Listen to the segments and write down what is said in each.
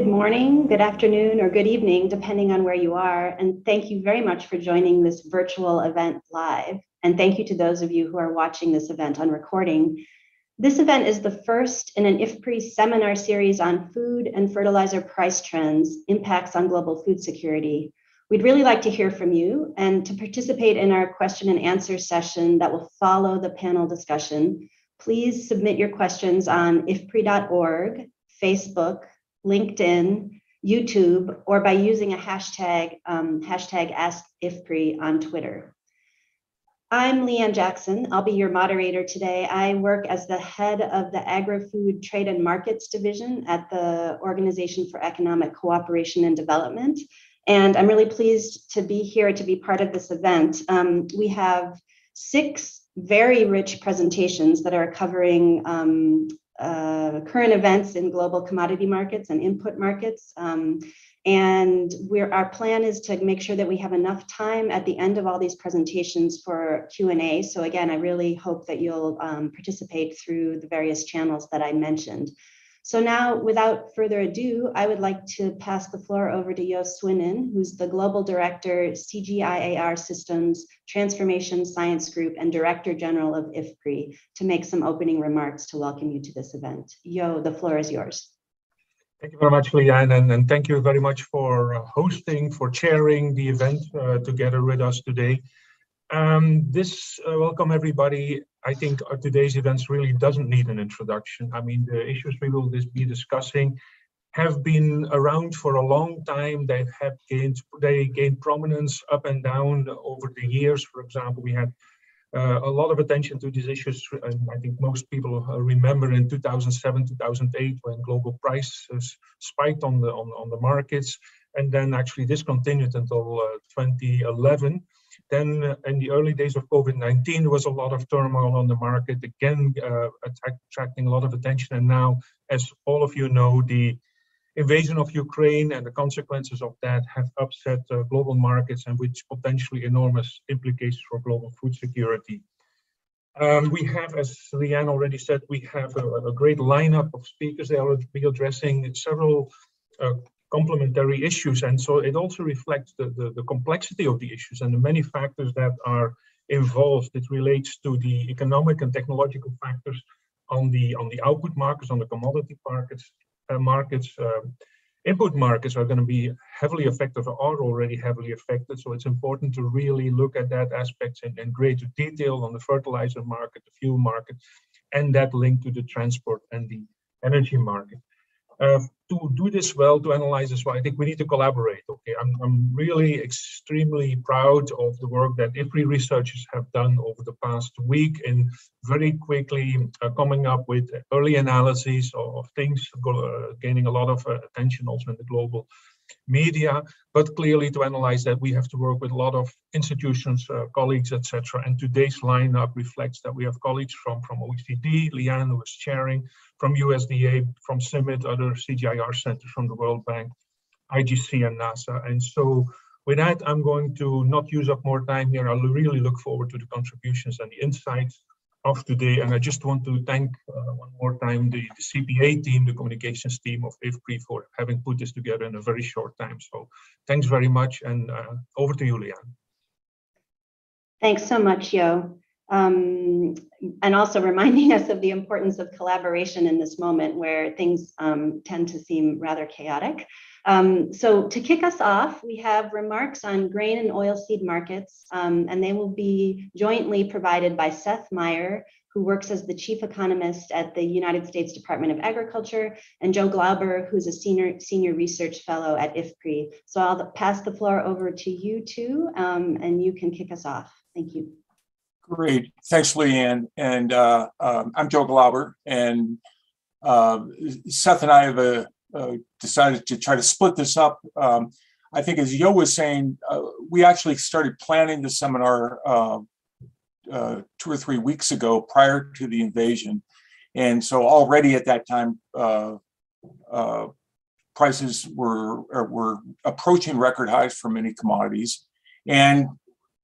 Good morning, good afternoon, or good evening, depending on where you are. And thank you very much for joining this virtual event live. And thank you to those of you who are watching this event on recording. This event is the first in an IFPRI seminar series on food and fertilizer price trends, impacts on global food security. We'd really like to hear from you and to participate in our question and answer session that will follow the panel discussion. Please submit your questions on ifpri.org, Facebook, LinkedIn, YouTube, or by using a hashtag, um, hashtag AskIFPRI on Twitter. I'm Leanne Jackson. I'll be your moderator today. I work as the head of the Agri-Food Trade and Markets Division at the Organization for Economic Cooperation and Development. And I'm really pleased to be here to be part of this event. Um, we have six very rich presentations that are covering um, uh, current events in global commodity markets and input markets. Um, and our plan is to make sure that we have enough time at the end of all these presentations for Q&A. So again, I really hope that you'll um, participate through the various channels that I mentioned. So now, without further ado, I would like to pass the floor over to Jo Swinnen, who's the Global Director, CGIAR Systems, Transformation Science Group, and Director General of IFPRI, to make some opening remarks to welcome you to this event. Yo, the floor is yours. Thank you very much, Leanne, and, and thank you very much for uh, hosting, for chairing the event uh, together with us today. Um, this, uh, welcome everybody. I think uh, today's events really doesn't need an introduction. I mean, the issues we will be discussing have been around for a long time. They have gained, they gained prominence up and down over the years. For example, we had uh, a lot of attention to these issues. And I think most people remember in 2007, 2008, when global prices spiked on the, on, on the markets and then actually discontinued until uh, 2011. Then uh, in the early days of COVID-19, there was a lot of turmoil on the market, again, uh, attracting a lot of attention. And now, as all of you know, the invasion of Ukraine and the consequences of that have upset uh, global markets and which potentially enormous implications for global food security. Um, we have, as Leanne already said, we have a, a great lineup of speakers. They be addressing several uh, complementary issues. And so it also reflects the, the, the, complexity of the issues and the many factors that are involved. It relates to the economic and technological factors on the on the output markets, on the commodity markets, uh, markets. Um, input markets are going to be heavily affected or are already heavily affected. So it's important to really look at that aspects in, in greater detail on the fertilizer market, the fuel market, and that link to the transport and the energy market. Uh, to do this well, to analyze this well, I think we need to collaborate. Okay, I'm, I'm really extremely proud of the work that IFPRI researchers have done over the past week in very quickly uh, coming up with early analyses of, of things, uh, gaining a lot of uh, attention also in the global media, but clearly to analyze that we have to work with a lot of institutions, uh, colleagues, etc. And today's lineup reflects that we have colleagues from, from OECD, Leanne who is chairing, from USDA, from CIMMYT, other CGIAR centers from the World Bank, IGC and NASA. And so with that, I'm going to not use up more time here. I'll really look forward to the contributions and the insights of today. And I just want to thank uh, one more time the, the, CPA team, the communications team of IFPRI for having put this together in a very short time. So thanks very much. And uh, over to you, Leanne. Thanks so much, Yo. Um, and also reminding us of the importance of collaboration in this moment where things um, tend to seem rather chaotic. Um, so to kick us off, we have remarks on grain and oilseed markets, um, and they will be jointly provided by Seth Meyer, who works as the chief economist at the United States Department of Agriculture, and Joe Glauber, who's a senior senior research fellow at IFPRI. So I'll pass the floor over to you two, um, and you can kick us off. Thank you. Great, thanks, Leanne. And uh, um, I'm Joe Glauber, and uh, Seth and I have a uh, decided to try to split this up. Um, I think, as Yo was saying, uh, we actually started planning the seminar uh, uh, two or three weeks ago prior to the invasion. And so already at that time, uh, uh, prices were, were approaching record highs for many commodities. And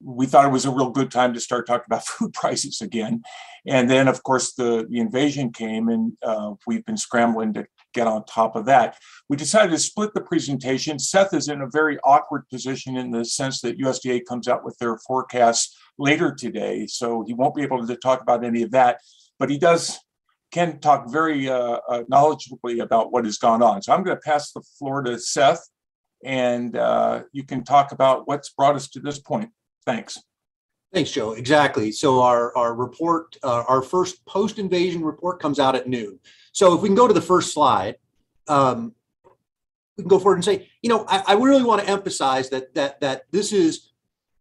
we thought it was a real good time to start talking about food prices again. And then, of course, the, the invasion came and uh, we've been scrambling to get on top of that. We decided to split the presentation. Seth is in a very awkward position in the sense that USDA comes out with their forecasts later today. So he won't be able to talk about any of that, but he does can talk very uh, uh, knowledgeably about what has gone on. So I'm going to pass the floor to Seth and uh, you can talk about what's brought us to this point. Thanks. Thanks, Joe. Exactly. So our, our report, uh, our first post-invasion report comes out at noon. So if we can go to the first slide, um, we can go forward and say, you know, I, I really want to emphasize that that that this is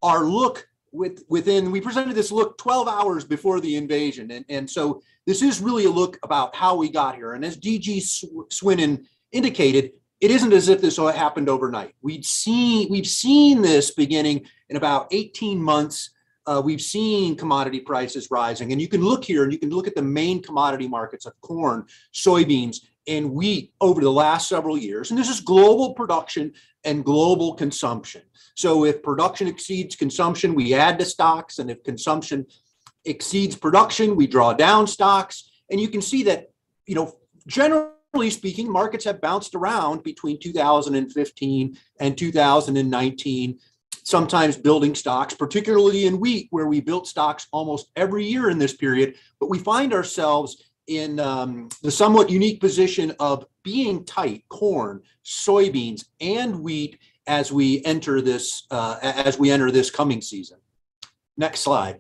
our look with within. We presented this look 12 hours before the invasion, and and so this is really a look about how we got here. And as DG Sw- Swinnen indicated, it isn't as if this all happened overnight. We'd seen we've seen this beginning in about 18 months. Uh, we've seen commodity prices rising, and you can look here and you can look at the main commodity markets of corn, soybeans, and wheat over the last several years. And this is global production and global consumption. So if production exceeds consumption, we add to stocks, and if consumption exceeds production, we draw down stocks. And you can see that, you know, generally speaking, markets have bounced around between 2015 and 2019 sometimes building stocks, particularly in wheat, where we built stocks almost every year in this period. But we find ourselves in um, the somewhat unique position of being tight corn, soybeans, and wheat as we enter this uh, as we enter this coming season. Next slide.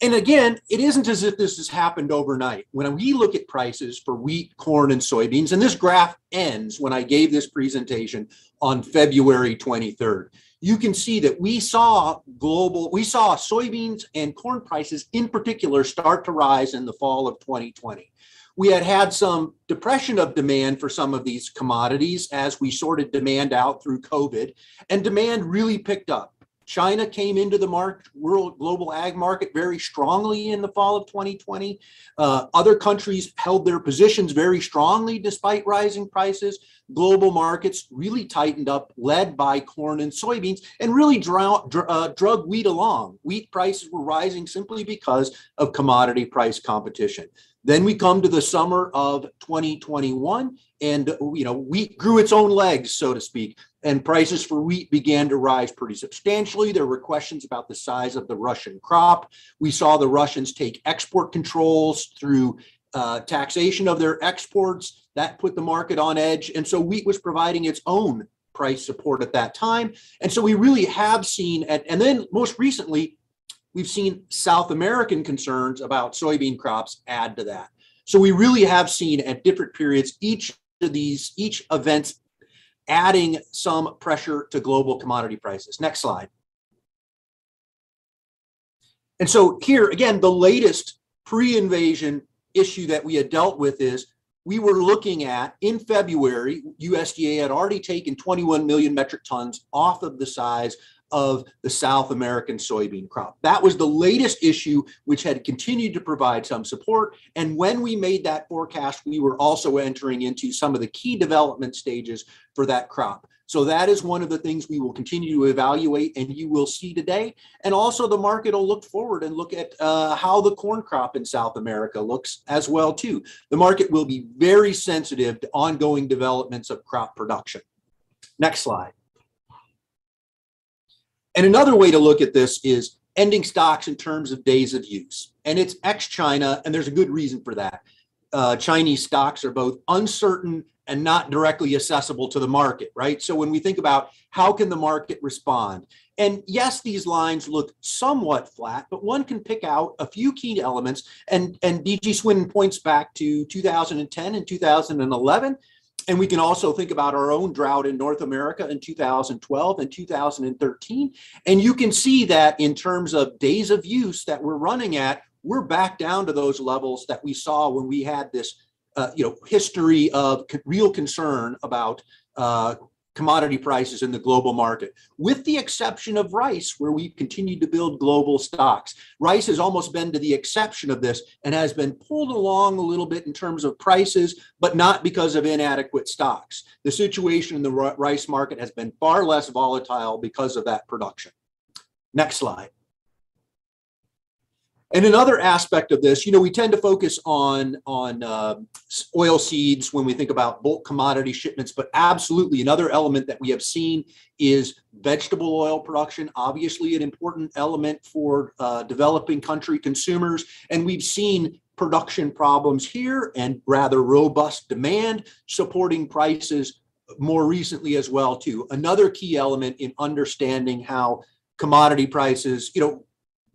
And again, it isn't as if this has happened overnight. When we look at prices for wheat, corn, and soybeans, and this graph ends when I gave this presentation on February 23rd, you can see that we saw global, we saw soybeans and corn prices in particular start to rise in the fall of 2020. We had had some depression of demand for some of these commodities as we sorted demand out through COVID, and demand really picked up. China came into the market, world global ag market very strongly in the fall of 2020. Uh, other countries held their positions very strongly despite rising prices. Global markets really tightened up, led by corn and soybeans, and really drow, dr- uh, drug wheat along. Wheat prices were rising simply because of commodity price competition. Then we come to the summer of 2021, and you know wheat grew its own legs, so to speak and prices for wheat began to rise pretty substantially. There were questions about the size of the Russian crop. We saw the Russians take export controls through uh, taxation of their exports. That put the market on edge. And so wheat was providing its own price support at that time. And so we really have seen, at, and then most recently, we've seen South American concerns about soybean crops add to that. So we really have seen at different periods each of these, each events adding some pressure to global commodity prices. Next slide. And so here again, the latest pre-invasion issue that we had dealt with is we were looking at in February, USDA had already taken 21 million metric tons off of the size of the South American soybean crop. That was the latest issue, which had continued to provide some support. And when we made that forecast, we were also entering into some of the key development stages for that crop. So that is one of the things we will continue to evaluate and you will see today. And also the market will look forward and look at uh, how the corn crop in South America looks as well too. The market will be very sensitive to ongoing developments of crop production. Next slide. And another way to look at this is ending stocks in terms of days of use. And it's ex China, and there's a good reason for that. Uh, Chinese stocks are both uncertain and not directly accessible to the market, right? So when we think about how can the market respond, and yes, these lines look somewhat flat, but one can pick out a few key elements. And, and DG Swin points back to 2010 and 2011 and we can also think about our own drought in North America in 2012 and 2013. And you can see that in terms of days of use that we're running at, we're back down to those levels that we saw when we had this, uh, you know, history of real concern about uh, commodity prices in the global market, with the exception of rice, where we've continued to build global stocks. Rice has almost been to the exception of this and has been pulled along a little bit in terms of prices, but not because of inadequate stocks. The situation in the rice market has been far less volatile because of that production. Next slide. And another aspect of this, you know, we tend to focus on on uh, oil seeds when we think about bulk commodity shipments, but absolutely another element that we have seen is vegetable oil production. Obviously, an important element for uh, developing country consumers, and we've seen production problems here and rather robust demand supporting prices more recently as well too. Another key element in understanding how commodity prices, you know,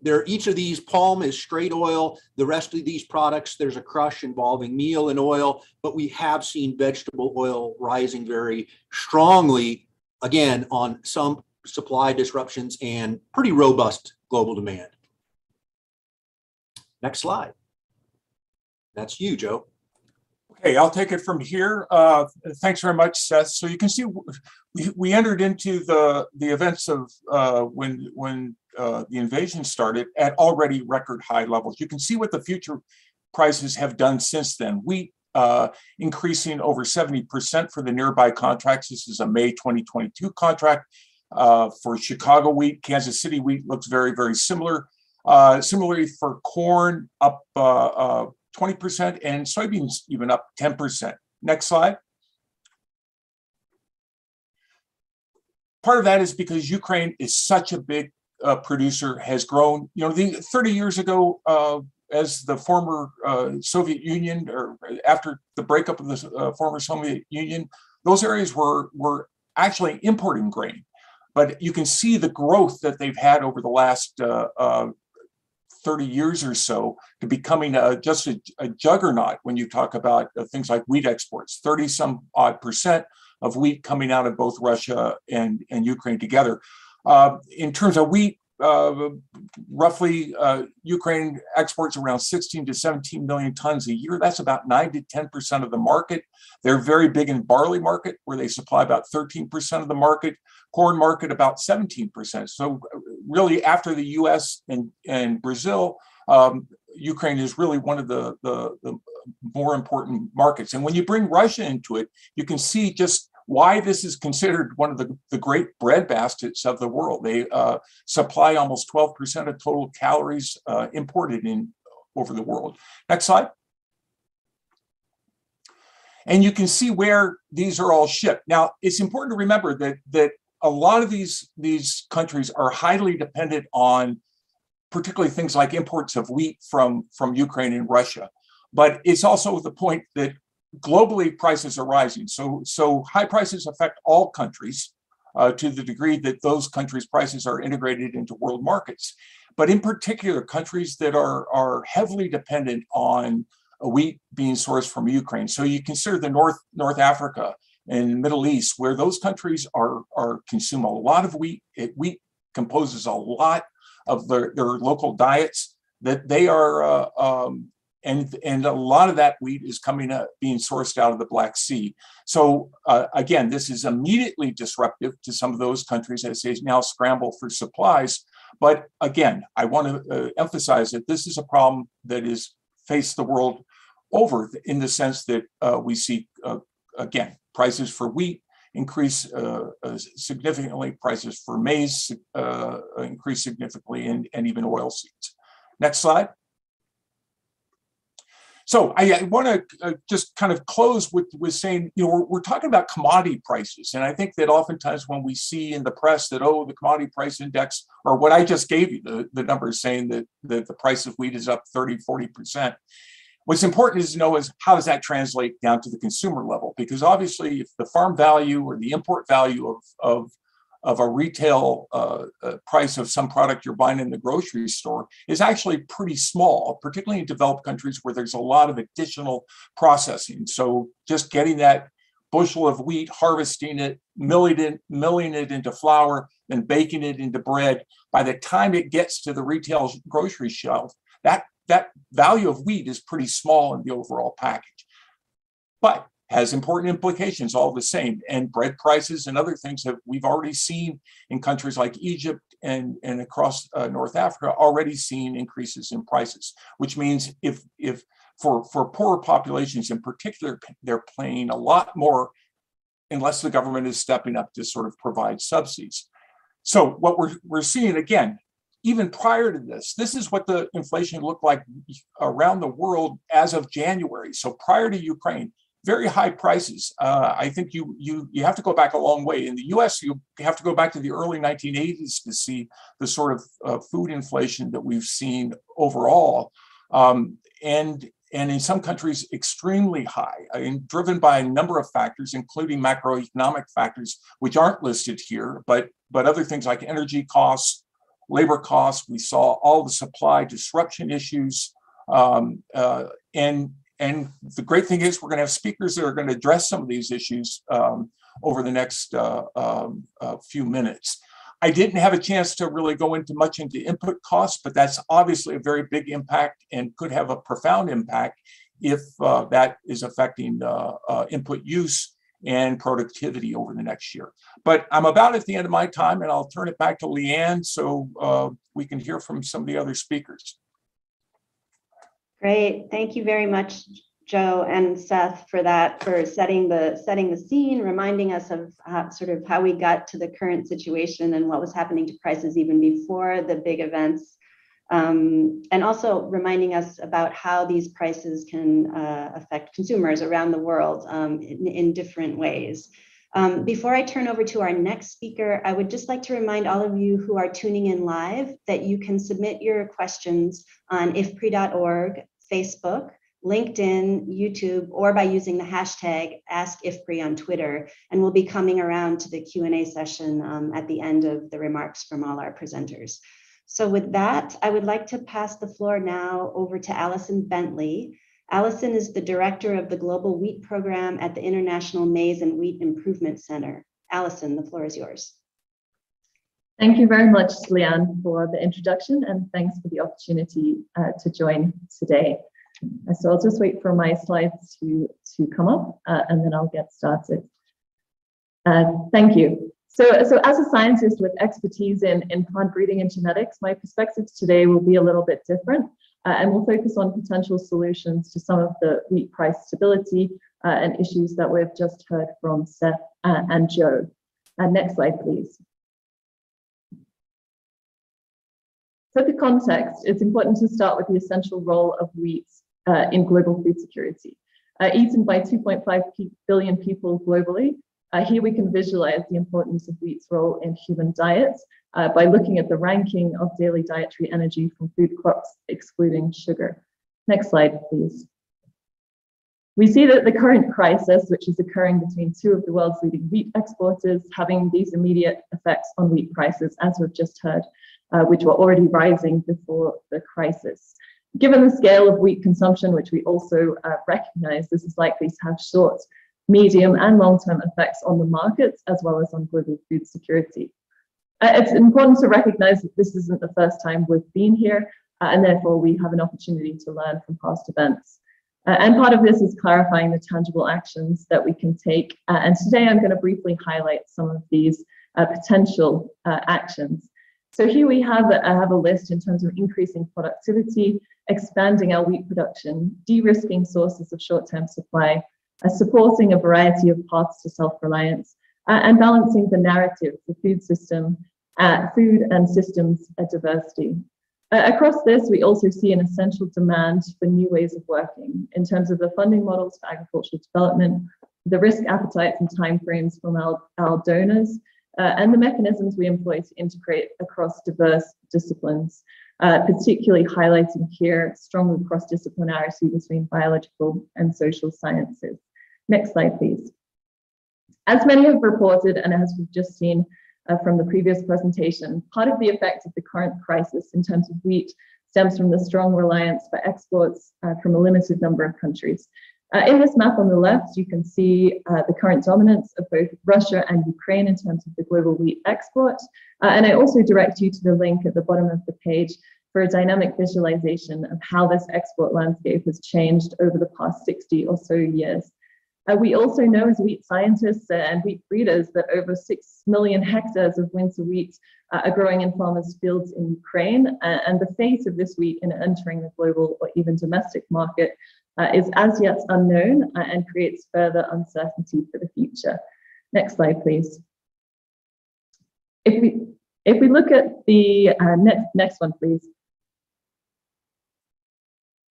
there, each of these palm is straight oil. The rest of these products, there's a crush involving meal and oil, but we have seen vegetable oil rising very strongly, again, on some supply disruptions and pretty robust global demand. Next slide. That's you, Joe. Okay, I'll take it from here. Uh, Thanks very much, Seth. So you can see, we, we entered into the, the events of uh, when, when uh, the invasion started at already record high levels. You can see what the future prices have done since then. Wheat uh, increasing over 70% for the nearby contracts. This is a May 2022 contract. Uh, For Chicago wheat, Kansas City wheat looks very, very similar. Uh, Similarly for corn, up uh, uh, 20% and soybeans even up 10%. Next slide. Part of that is because Ukraine is such a big uh, producer, has grown, you know, the 30 years ago, uh, as the former uh, Soviet Union or after the breakup of the uh, former Soviet Union, those areas were, were actually importing grain. But you can see the growth that they've had over the last uh, uh, 30 years or so to becoming a, just a, a juggernaut when you talk about things like wheat exports, 30 some odd percent of wheat coming out of both Russia and, and Ukraine together. Uh, in terms of wheat, uh, roughly uh, Ukraine exports around 16 to 17 million tons a year. That's about 9 to 10% of the market. They're very big in barley market where they supply about 13% of the market, corn market about 17%. So really after the US and, and Brazil, um, Ukraine is really one of the, the, the more important markets. And when you bring Russia into it, you can see just why this is considered one of the, the great bread baskets of the world. They uh, supply almost 12% of total calories uh, imported in over the world. Next slide. And you can see where these are all shipped. Now, it's important to remember that that a lot of these these countries are highly dependent on particularly things like imports of wheat from from Ukraine and Russia. But it's also the point that globally prices are rising. So, so high prices affect all countries uh, to the degree that those countries' prices are integrated into world markets. But in particular, countries that are, are heavily dependent on wheat being sourced from Ukraine. So you consider the North, North Africa and Middle East, where those countries are, are consume a lot of wheat. It, wheat composes a lot of their, their local diets that they are uh, um, and and a lot of that wheat is coming up being sourced out of the Black Sea. So uh, again, this is immediately disruptive to some of those countries as they now scramble for supplies. But again, I want to uh, emphasize that this is a problem that is faced the world over in the sense that uh, we see uh, again prices for wheat increase uh, uh, significantly, prices for maize increase significantly, and, and even oil seeds. Next slide. So I, want to uh, just kind of close with, with saying, you know, we're, we're, talking about commodity prices. And I think that oftentimes when we see in the press that, oh, the commodity price index, or what I just gave you, the, the numbers saying that, that the price of wheat is up 30, 40%. What's important is to know is how does that translate down to the consumer level? Because obviously if the farm value or the import value of, of of a retail uh, uh, price of some product you're buying in the grocery store is actually pretty small, particularly in developed countries where there's a lot of additional processing. So just getting that bushel of wheat, harvesting it, milling it, milling it into flour, and baking it into bread. By the time it gets to the retail grocery shelf, that that value of wheat is pretty small in the overall package. But has important implications all the same. And bread prices and other things that we've already seen in countries like Egypt and, and across uh, North Africa already seen increases in prices, which means if, if for, for poorer populations in particular, they're paying a lot more unless the government is stepping up to sort of provide subsidies. So what we're, we're seeing again, even prior to this, this is what the inflation looked like around the world as of January. So prior to Ukraine, very high prices. Uh, I think you you you have to go back a long way. In the U.S., you have to go back to the early 1980s to see the sort of uh, food inflation that we've seen overall, um, and and in some countries extremely high, I mean, driven by a number of factors, including macroeconomic factors, which aren't listed here, but but other things like energy costs, labor costs. We saw all the supply disruption issues, um, uh, and and the great thing is we're going to have speakers that are going to address some of these issues um, over the next uh, um, uh, few minutes. I didn't have a chance to really go into much into input costs, but that's obviously a very big impact and could have a profound impact if uh, that is affecting uh, uh, input use and productivity over the next year. But I'm about at the end of my time and I'll turn it back to Leanne so uh, we can hear from some of the other speakers. Great, thank you very much, Joe and Seth, for that, for setting the setting the scene, reminding us of uh, sort of how we got to the current situation and what was happening to prices even before the big events, um, and also reminding us about how these prices can uh, affect consumers around the world um, in, in different ways. Um, before I turn over to our next speaker, I would just like to remind all of you who are tuning in live that you can submit your questions on ifpri.org Facebook, LinkedIn, YouTube, or by using the hashtag AskIFPRI on Twitter. And we'll be coming around to the Q&A session um, at the end of the remarks from all our presenters. So with that, I would like to pass the floor now over to Allison Bentley. Allison is the director of the Global Wheat Program at the International Maize and Wheat Improvement Center. Allison, the floor is yours. Thank you very much, Leanne, for the introduction and thanks for the opportunity uh, to join today. Uh, so I'll just wait for my slides to, to come up uh, and then I'll get started. Uh, thank you. So, so as a scientist with expertise in, in plant breeding and genetics, my perspectives today will be a little bit different uh, and we'll focus on potential solutions to some of the wheat price stability uh, and issues that we've just heard from Seth and Joe. next slide, please. For the context, it's important to start with the essential role of wheat uh, in global food security. Uh, eaten by 2.5 billion people globally, uh, here we can visualize the importance of wheat's role in human diets uh, by looking at the ranking of daily dietary energy from food crops, excluding sugar. Next slide, please. We see that the current crisis, which is occurring between two of the world's leading wheat exporters, having these immediate effects on wheat prices, as we've just heard, uh, which were already rising before the crisis. Given the scale of wheat consumption, which we also uh, recognize, this is likely to have short, medium, and long-term effects on the markets, as well as on global food security. Uh, it's important to recognize that this isn't the first time we've been here, uh, and therefore we have an opportunity to learn from past events. Uh, and part of this is clarifying the tangible actions that we can take. Uh, and today I'm going to briefly highlight some of these uh, potential uh, actions. So here we have a, have a list in terms of increasing productivity, expanding our wheat production, de-risking sources of short-term supply, uh, supporting a variety of paths to self-reliance, uh, and balancing the narrative, the food system, uh, food and systems diversity. Uh, across this, we also see an essential demand for new ways of working in terms of the funding models for agricultural development, the risk appetites and timeframes from our, our donors, uh, and the mechanisms we employ to integrate across diverse disciplines, uh, particularly highlighting here strong cross-disciplinarity between biological and social sciences. Next slide, please. As many have reported, and as we've just seen uh, from the previous presentation, part of the effect of the current crisis in terms of wheat stems from the strong reliance for exports uh, from a limited number of countries, uh, in this map on the left, you can see uh, the current dominance of both Russia and Ukraine in terms of the global wheat export. Uh, and I also direct you to the link at the bottom of the page for a dynamic visualization of how this export landscape has changed over the past 60 or so years. Uh, we also know as wheat scientists and wheat breeders that over 6 million hectares of winter wheat uh, are growing in farmers' fields in Ukraine, uh, and the fate of this wheat in entering the global or even domestic market uh, is as yet unknown uh, and creates further uncertainty for the future. Next slide, please. If we if we look at the uh, next next one, please.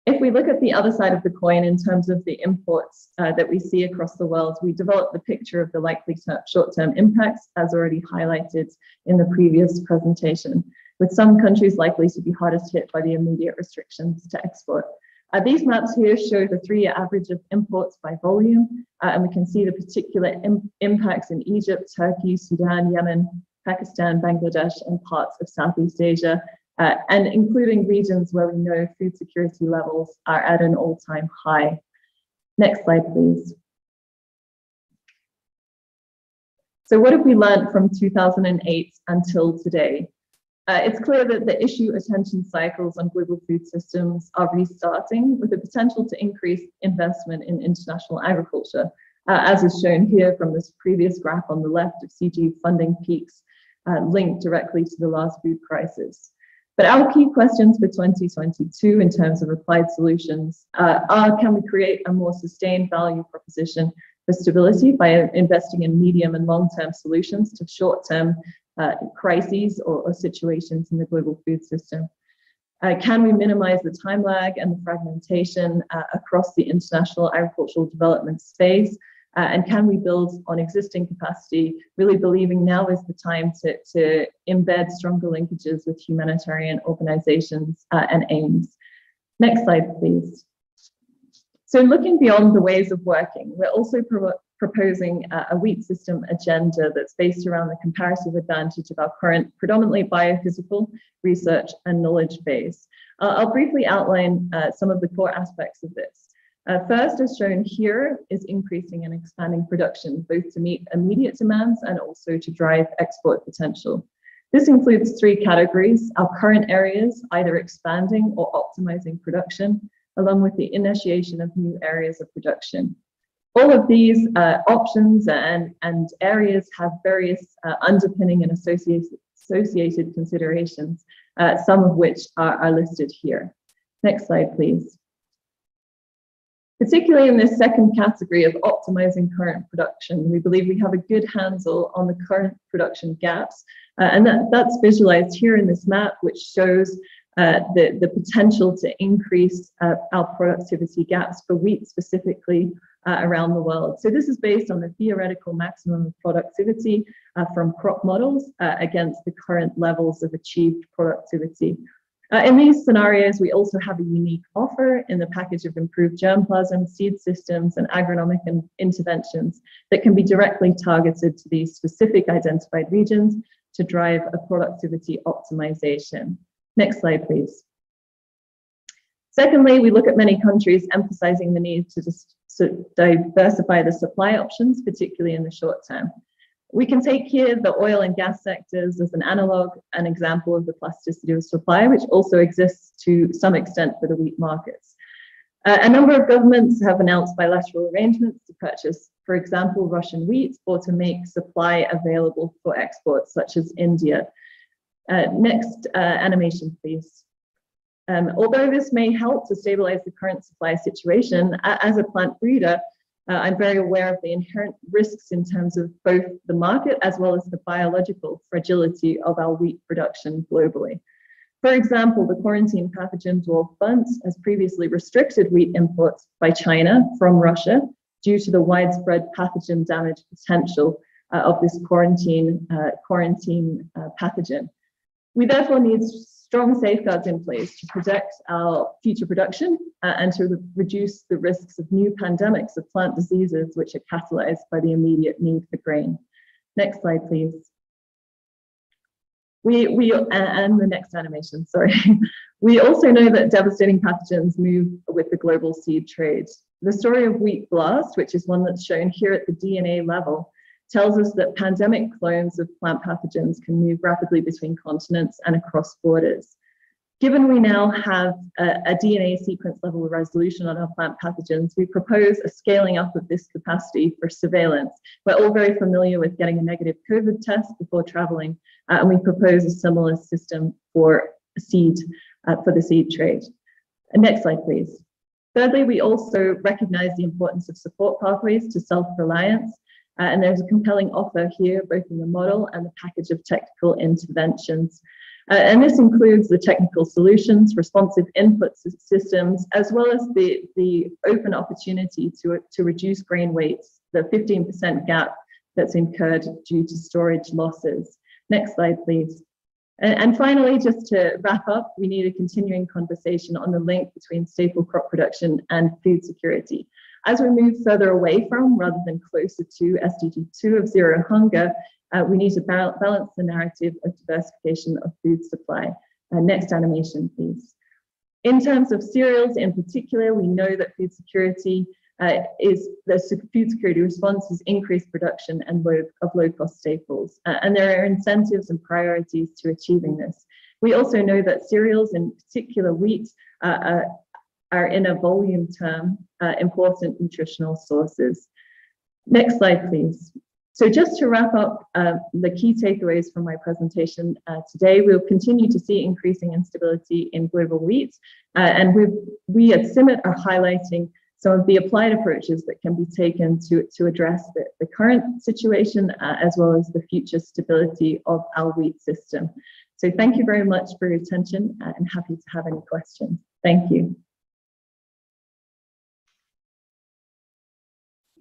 If we look at the other side of the coin in terms of the imports uh, that we see across the world, we develop the picture of the likely short-term impacts as already highlighted in the previous presentation, with some countries likely to be hardest hit by the immediate restrictions to export. Uh, these maps here show the three-year average of imports by volume, uh, and we can see the particular Im impacts in Egypt, Turkey, Sudan, Yemen, Pakistan, Bangladesh, and parts of Southeast Asia, uh, and including regions where we know food security levels are at an all-time high. Next slide, please. So what have we learned from 2008 until today? Uh, it's clear that the issue attention cycles on global food systems are restarting with the potential to increase investment in international agriculture, uh, as is shown here from this previous graph on the left of CG funding peaks uh, linked directly to the last food crisis. But our key questions for 2022 in terms of applied solutions uh, are, can we create a more sustained value proposition for stability by investing in medium and long-term solutions to short-term uh, crises or, or, situations in the global food system? Uh, can we minimize the time lag and the fragmentation uh, across the international agricultural development space uh, and can we build on existing capacity, really believing now is the time to, to embed stronger linkages with humanitarian organizations uh, and aims. Next slide, please. So looking beyond the ways of working, we're also pro proposing a wheat system agenda that's based around the comparative advantage of our current predominantly biophysical research and knowledge base. Uh, I'll briefly outline uh, some of the core aspects of this. Uh, first, as shown here, is increasing and expanding production, both to meet immediate demands and also to drive export potential. This includes three categories, our current areas, either expanding or optimizing production, along with the initiation of new areas of production. All of these uh, options and, and areas have various uh, underpinning and associated, associated considerations, uh, some of which are, are listed here. Next slide, please particularly in this second category of optimizing current production. We believe we have a good handle on the current production gaps, uh, and that, that's visualized here in this map, which shows uh, the, the potential to increase uh, our productivity gaps for wheat specifically uh, around the world. So this is based on the theoretical maximum productivity uh, from crop models uh, against the current levels of achieved productivity in these scenarios, we also have a unique offer in the package of improved germplasm, seed systems, and agronomic interventions that can be directly targeted to these specific identified regions to drive a productivity optimization. Next slide, please. Secondly, we look at many countries emphasizing the need to, diversify the supply options, particularly in the short term. We can take here the oil and gas sectors as an analog, an example of the plasticity of supply, which also exists to some extent for the wheat markets. Uh, a number of governments have announced bilateral arrangements to purchase, for example, Russian wheat or to make supply available for exports, such as India. Uh, next uh, animation, please. Um, although this may help to stabilize the current supply situation, as a plant breeder, uh, I'm very aware of the inherent risks in terms of both the market as well as the biological fragility of our wheat production globally. For example, the quarantine pathogen dwarf bunt has previously restricted wheat imports by China from Russia due to the widespread pathogen damage potential uh, of this quarantine, uh, quarantine uh, pathogen. We therefore need strong safeguards in place to protect our future production uh, and to reduce the risks of new pandemics of plant diseases which are catalyzed by the immediate need for grain. Next slide, please. We, we and the next animation, sorry. we also know that devastating pathogens move with the global seed trade. The story of wheat blast, which is one that's shown here at the DNA level, tells us that pandemic clones of plant pathogens can move rapidly between continents and across borders. Given we now have a, a, DNA sequence level of resolution on our plant pathogens, we propose a scaling up of this capacity for surveillance. We're all very familiar with getting a negative COVID test before traveling, uh, and we propose a similar system for seed, uh, for the seed trade. next slide, please. Thirdly, we also recognize the importance of support pathways to self-reliance, uh, and there's a compelling offer here, both in the model and the package of technical interventions. Uh, and this includes the technical solutions, responsive input systems, as well as the, the open opportunity to, to reduce grain weights, the 15% gap that's incurred due to storage losses. Next slide, please. And, finally, just to wrap up, we need a continuing conversation on the link between staple crop production and food security. As we move further away from, rather than closer to SDG 2 of zero hunger, uh, we need to balance the narrative of diversification of food supply. Uh, next animation, please. In terms of cereals in particular, we know that food security uh, is the food security response is increased production and low, of low cost staples. Uh, and there are incentives and priorities to achieving this. We also know that cereals, in particular wheat, uh, uh are in a volume term uh, important nutritional sources. Next slide, please. So just to wrap up uh, the key takeaways from my presentation uh, today, we'll continue to see increasing instability in global wheat. Uh, and we we at CIMMYT are highlighting some of the applied approaches that can be taken to, to address the, the current situation uh, as well as the future stability of our wheat system. So thank you very much for your attention uh, and happy to have any questions. Thank you.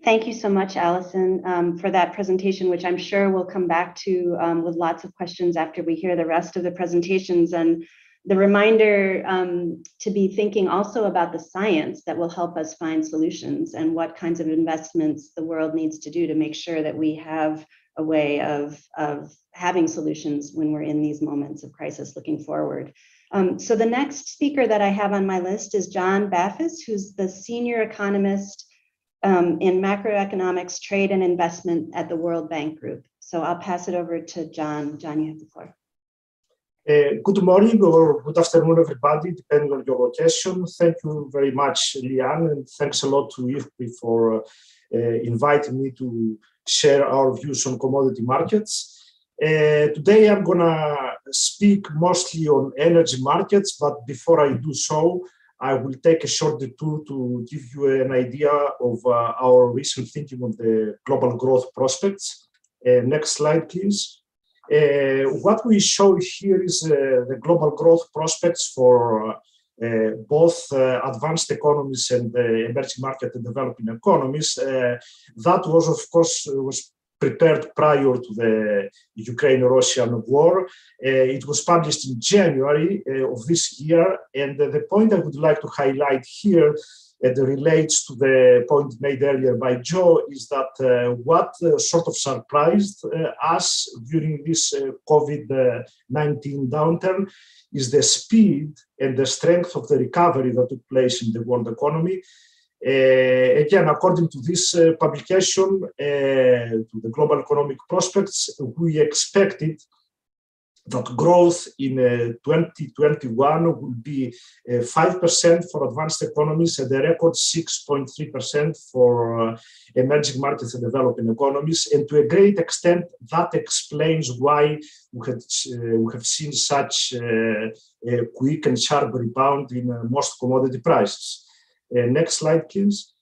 Thank you so much, Allison, um, for that presentation, which I'm sure we'll come back to um, with lots of questions after we hear the rest of the presentations. And the reminder um, to be thinking also about the science that will help us find solutions and what kinds of investments the world needs to do to make sure that we have a way of, of having solutions when we're in these moments of crisis looking forward. Um, so the next speaker that I have on my list is John Baffes, who's the senior economist um, in macroeconomics, trade and investment at the World Bank Group. So I'll pass it over to John. John, you have the floor. Uh, good morning or good afternoon, everybody, depending on your location. Thank you very much, Liane, and thanks a lot to IFPRI for uh, uh, inviting me to share our views on commodity markets. Uh, today, I'm going to speak mostly on energy markets, but before I do so, I will take a short detour to give you an idea of uh, our recent thinking on the global growth prospects. Uh, next slide, please. Uh, what we show here is uh, the global growth prospects for uh, both uh, advanced economies and emerging market and developing economies. that was, of course, was prepared prior to the Ukraine-Russian war. Uh, it was published in January uh, of this year, and uh, the point I would like to highlight here that relates to the point made earlier by Joe is that uh, what uh, sort of surprised uh, us during this COVID-19 downturn is the speed and the strength of the recovery that took place in the world economy. Uh, again, according to this uh, publication, uh, to the global economic prospects, we expected that growth in 2021 will be 5% for advanced economies and a record 6.3% for emerging markets and developing economies. And to a great extent, that explains why we, had, we have seen such a quick and sharp rebound in most commodity prices. Uh, next slide, please.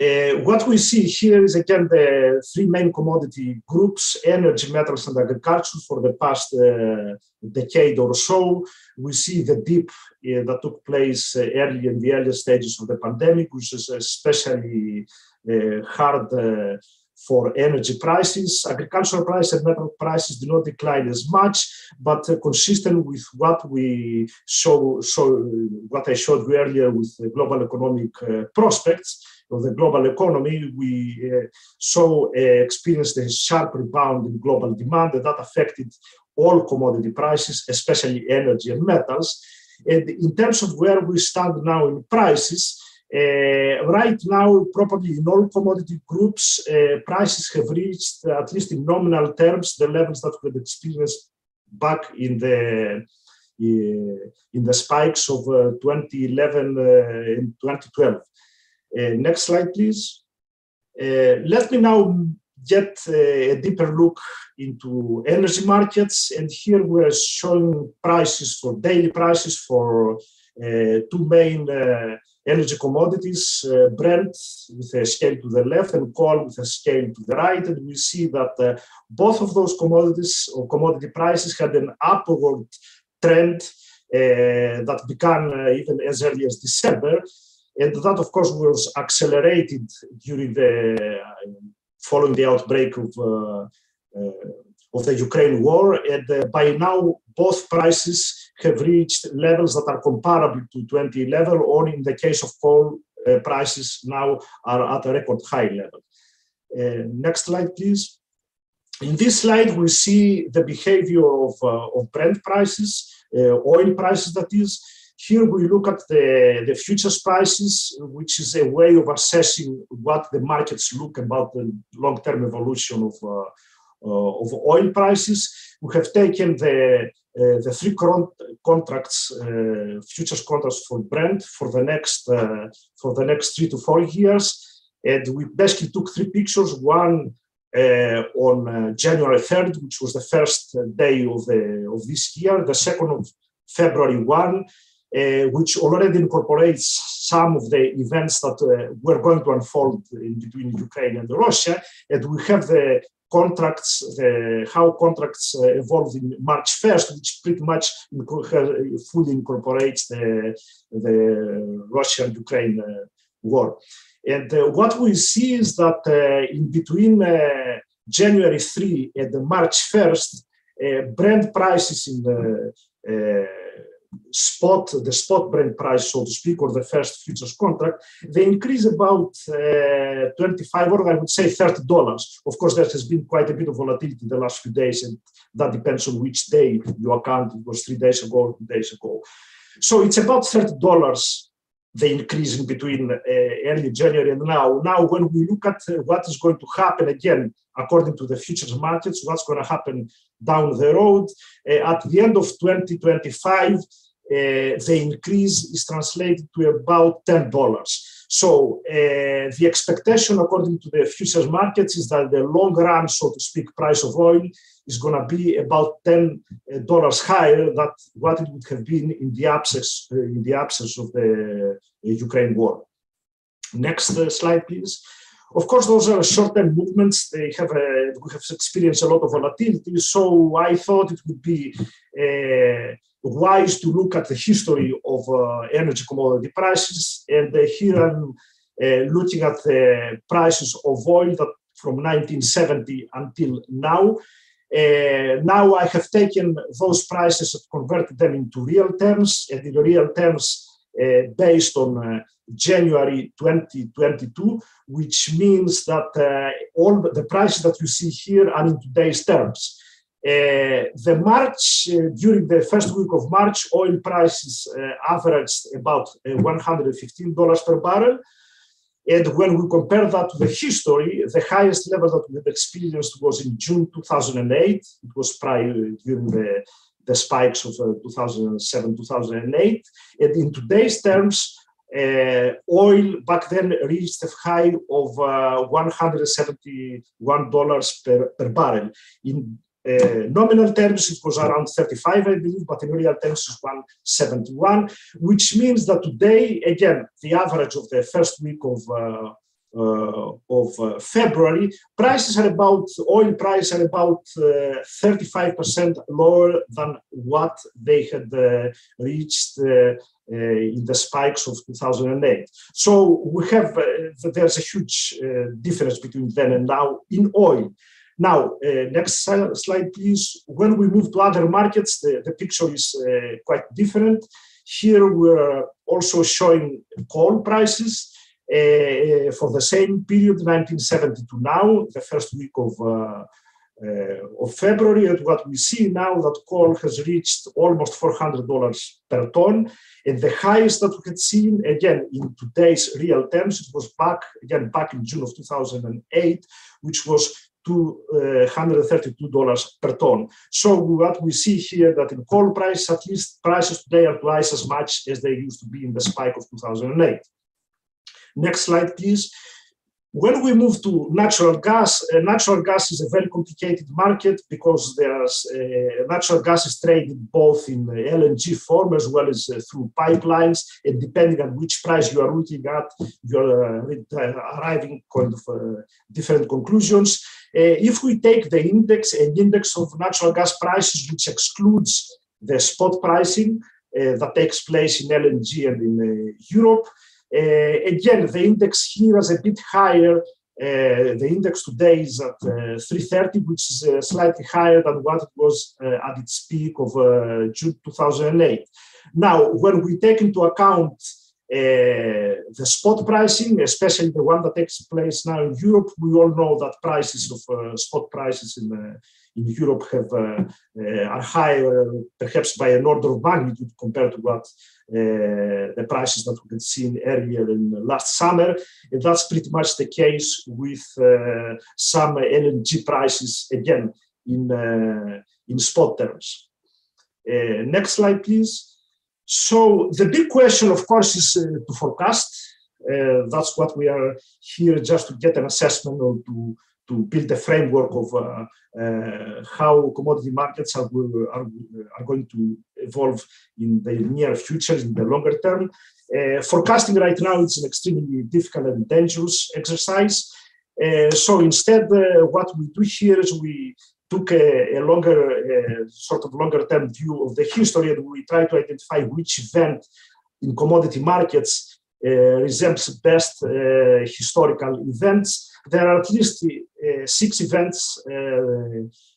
Uh, what we see here is again the three main commodity groups, energy, metals, and agriculture for the past uh, decade or so. We see the dip uh, that took place uh, early in the early stages of the pandemic, which is especially uh, hard for energy prices. Agricultural prices and metal prices do not decline as much, but uh, consistent with what we show, show, what I showed you earlier with the global economic uh, prospects of the global economy, we uh, saw uh, experienced a sharp rebound in global demand and that affected all commodity prices, especially energy and metals. And in terms of where we stand now in prices, right now, probably in all commodity groups, uh, prices have reached, uh, at least in nominal terms, the levels that we experienced back in the in the spikes of 2011 and 2012. next slide, please. let me now get a deeper look into energy markets. And here we're showing prices for daily prices for uh, two main uh, energy commodities, uh, Brent with a scale to the left and coal with a scale to the right. And we see that both of those commodities or commodity prices had an upward trend that began even as early as December. And that, of course, was accelerated during the following the outbreak of uh, uh, of the Ukraine war. And uh, by now, both prices have reached levels that are comparable to 2011, or in the case of coal, prices now are at a record high level. next slide, please. In this slide, we see the behavior of, uh, of Brent prices, uh, oil prices that is. Here we look at the, the futures prices, which is a way of assessing what the markets look about the long-term evolution of, uh, uh, of oil prices. We have taken the uh, the three contracts, uh, futures contracts for Brent for the next uh, for the next three to four years, and we basically took three pictures. One uh, on January 3rd, which was the first day of the of this year. The second of February 1, uh, which already incorporates some of the events that uh, were going to unfold in between Ukraine and Russia. And we have the contracts, the, how contracts uh, evolved in March 1st, which pretty much fully incorporates the, the Russian-Ukraine uh, war. And uh, what we see is that uh, in between January 3 and March 1st, Brent prices in spot, the spot Brent price, so to speak, or the first futures contract, they increase about uh, 25 or I would say 30 dollars. Of course, there has been quite a bit of volatility in the last few days, and that depends on which day you account. It was three days ago two days ago. So it's about 30 dollars the increase in between uh, early January and now. Now, when we look at uh, what is going to happen again, according to the futures markets, what's going to happen down the road, uh, at the end of 2025, uh, the increase is translated to about $10. So uh, the expectation, according to the futures markets, is that the long run, so to speak, price of oil is going to be about $10 higher than what it would have been in the absence, uh, in the absence of the Ukraine war. Next slide, please. Of course, those are short-term movements. They have a, we have experienced a lot of volatility. So I thought it would be uh, wise to look at the history of uh, energy commodity prices. And uh, here I'm uh, looking at the prices of oil that from 1970 until now. Uh, now I have taken those prices and converted them into real terms, and in real terms uh, based on uh, January 2022, which means that all the prices that you see here are in today's terms. Uh, the March, uh, during the first week of March, oil prices uh, averaged about $115 per barrel. And when we compare that to the history, the highest level that we had experienced was in June 2008. It was prior during the, the spikes of 2007, 2008. And in today's terms, uh, oil back then reached a high of uh, $171 per, per barrel. In uh, nominal terms, it was around 35, I believe, but in real terms, it's 171, which means that today, again, the average of the first week of uh, uh, of uh, February, prices are about oil prices are about 35% uh, lower than what they had uh, reached in the spikes of 2008. So we have there's a huge difference between then and now in oil. Now, uh, next slide, please. When we move to other markets, the, the picture is uh, quite different. Here we're also showing coal prices uh, for the same period, 1970 to now, the first week of, uh, of February. And what we see now that coal has reached almost $400 per ton. And the highest that we had seen, again, in today's real terms, it was back, again, back in June of 2008, which was to uh, $132 per ton. So what we see here that in coal price, at least prices today are twice as much as they used to be in the spike of 2008. Next slide, please. When we move to natural gas, uh, natural gas is a very complicated market because there's uh, natural gas is traded both in LNG form as well as uh, through pipelines, and depending on which price you are looking at, you're uh, arriving kind of uh, different conclusions. Uh, if we take the index, an index of natural gas prices, which excludes the spot pricing that takes place in LNG and in Europe, uh, again, the index here is a bit higher. Uh, the index today is at uh, 330, which is slightly higher than what it was at its peak of June 2008. Now, when we take into account uh, the spot pricing, especially the one that takes place now in Europe, we all know that prices of uh, spot prices in uh, in Europe have uh, uh, are higher, perhaps by an order of magnitude compared to what uh, the prices that we had seen earlier in last summer. And that's pretty much the case with some LNG prices again in in spot terms. next slide, please. So the big question, of course, is uh, to forecast. Uh, that's what we are here just to get an assessment or to to build a framework of uh, uh, how commodity markets are, are, are, going to evolve in the near future, in the longer term. Uh, forecasting right now is an extremely difficult and dangerous exercise. Uh, so instead, uh, what we do here is we took a, a longer, sort of longer term view of the history and we try to identify which event in commodity markets uh, resembles best historical events there are at least uh, six events uh,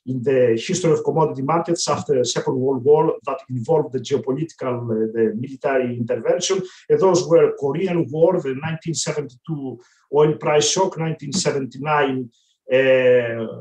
in the history of commodity markets after the Second World War that involved the geopolitical, uh, the military intervention. And those were Korean War, the 1972 oil price shock, 1979 uh,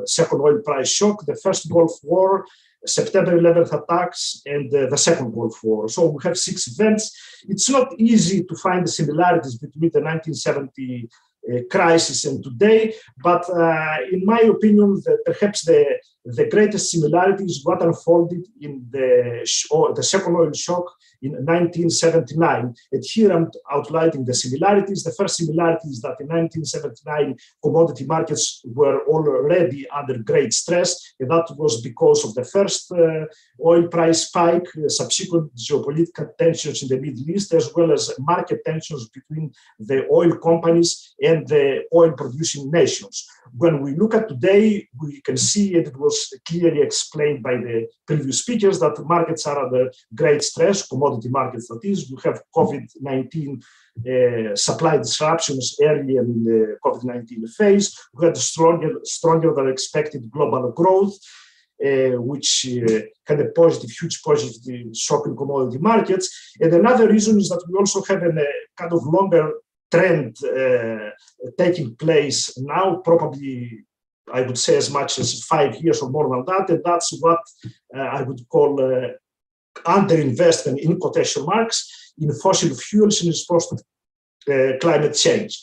second oil price shock, the first Gulf War, September 11th attacks, and uh, the second Gulf War. So we have six events. It's not easy to find the similarities between the 1970 uh, crisis and today. But uh, in my opinion, the, perhaps the, the greatest similarity is what unfolded in the, the second oil shock in 1979. And here I'm outlining the similarities. The first similarity is that in 1979, commodity markets were already under great stress, and that was because of the first uh, oil price spike, uh, subsequent geopolitical tensions in the Middle East, as well as market tensions between the oil companies and the oil producing nations. When we look at today, we can see, it was clearly explained by the previous speakers, that markets are under great stress, commodity markets that is. We have COVID-19 uh, supply disruptions early in the COVID-19 phase. We had stronger, stronger than expected global growth. Uh, which uh, had a positive, huge positive shock in commodity markets. And another reason is that we also have a kind of longer trend uh, taking place now, probably I would say as much as five years or more than that, and that's what uh, I would call uh, underinvestment in quotation marks in fossil fuels in response to uh, climate change.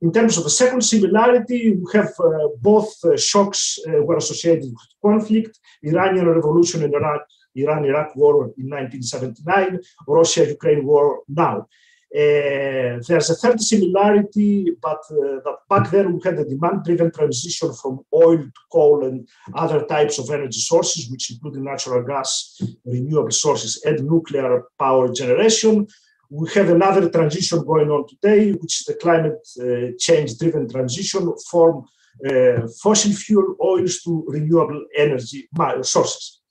In terms of the second similarity, we have uh, both uh, shocks uh, were associated with conflict, Iranian revolution in Iraq, Iran-Iraq war in 1979, Russia-Ukraine war now. Uh, there's a third similarity, but uh, that back then we had a demand-driven transition from oil to coal and other types of energy sources, which included natural gas, renewable sources, and nuclear power generation. We have another transition going on today, which is the climate uh, change-driven transition from uh, fossil fuel oils to renewable energy sources.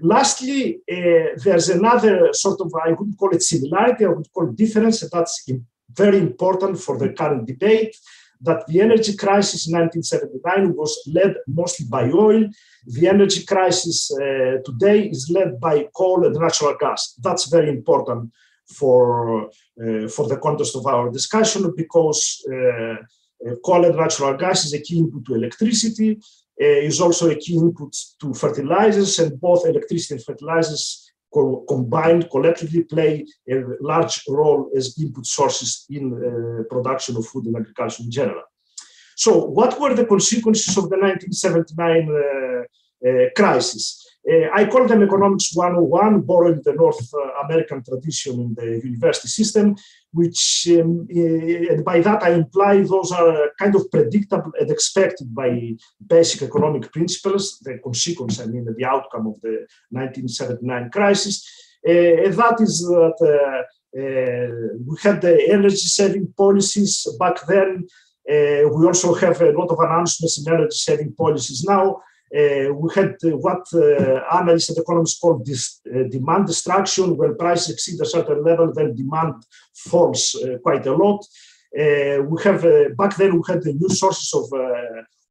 Lastly, uh, there's another sort of, I wouldn't call it similarity, I would call it difference, and that's very important for the current debate, that the energy crisis in 1979 was led mostly by oil. The energy crisis uh, today is led by coal and natural gas. That's very important for, uh, for the context of our discussion because uh, coal and natural gas is a key input to electricity. Uh, is also a key input to fertilizers, and both electricity and fertilizers co combined collectively play a large role as input sources in uh, production of food and agriculture in general. So, what were the consequences of the 1979 uh, crisis? Uh, I call them economics 101, borrowing the North uh, American tradition in the university system, which, um, uh, and by that I imply those are kind of predictable and expected by basic economic principles, the consequence, I mean, the outcome of the 1979 crisis. Uh, and that is that uh, uh, we had the energy saving policies back then. Uh, we also have a lot of announcements in energy saving policies now. Uh, we had uh, what uh, analysts and economists call this demand destruction. When prices exceed a certain level, then demand falls quite a lot. We have back then we had the new sources of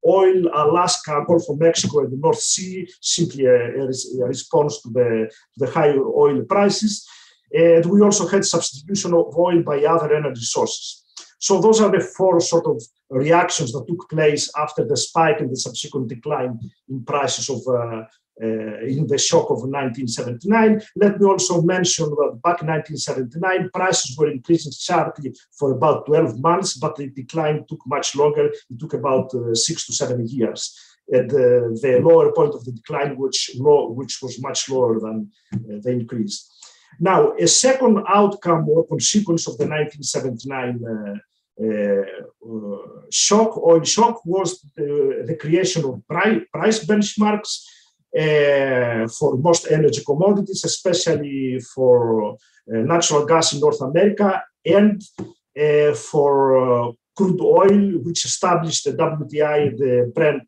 oil, Alaska, Gulf of Mexico, and the North Sea, simply a, a, response to the, to the high oil prices. And we also had substitution of oil by other energy sources. So those are the four sort of reactions that took place after the spike and the subsequent decline in prices of uh, uh, in the shock of 1979. Let me also mention that back in 1979, prices were increasing sharply for about 12 months, but the decline took much longer. It took about uh, six to seven years. At the, the lower point of the decline, which, low, which was much lower than uh, the increase. Now, a second outcome or consequence of the 1979 uh, uh, shock, oil shock, was the, the creation of price, price benchmarks uh, for most energy commodities, especially for uh, natural gas in North America and uh, for uh, crude oil, which established the WTI, the Brent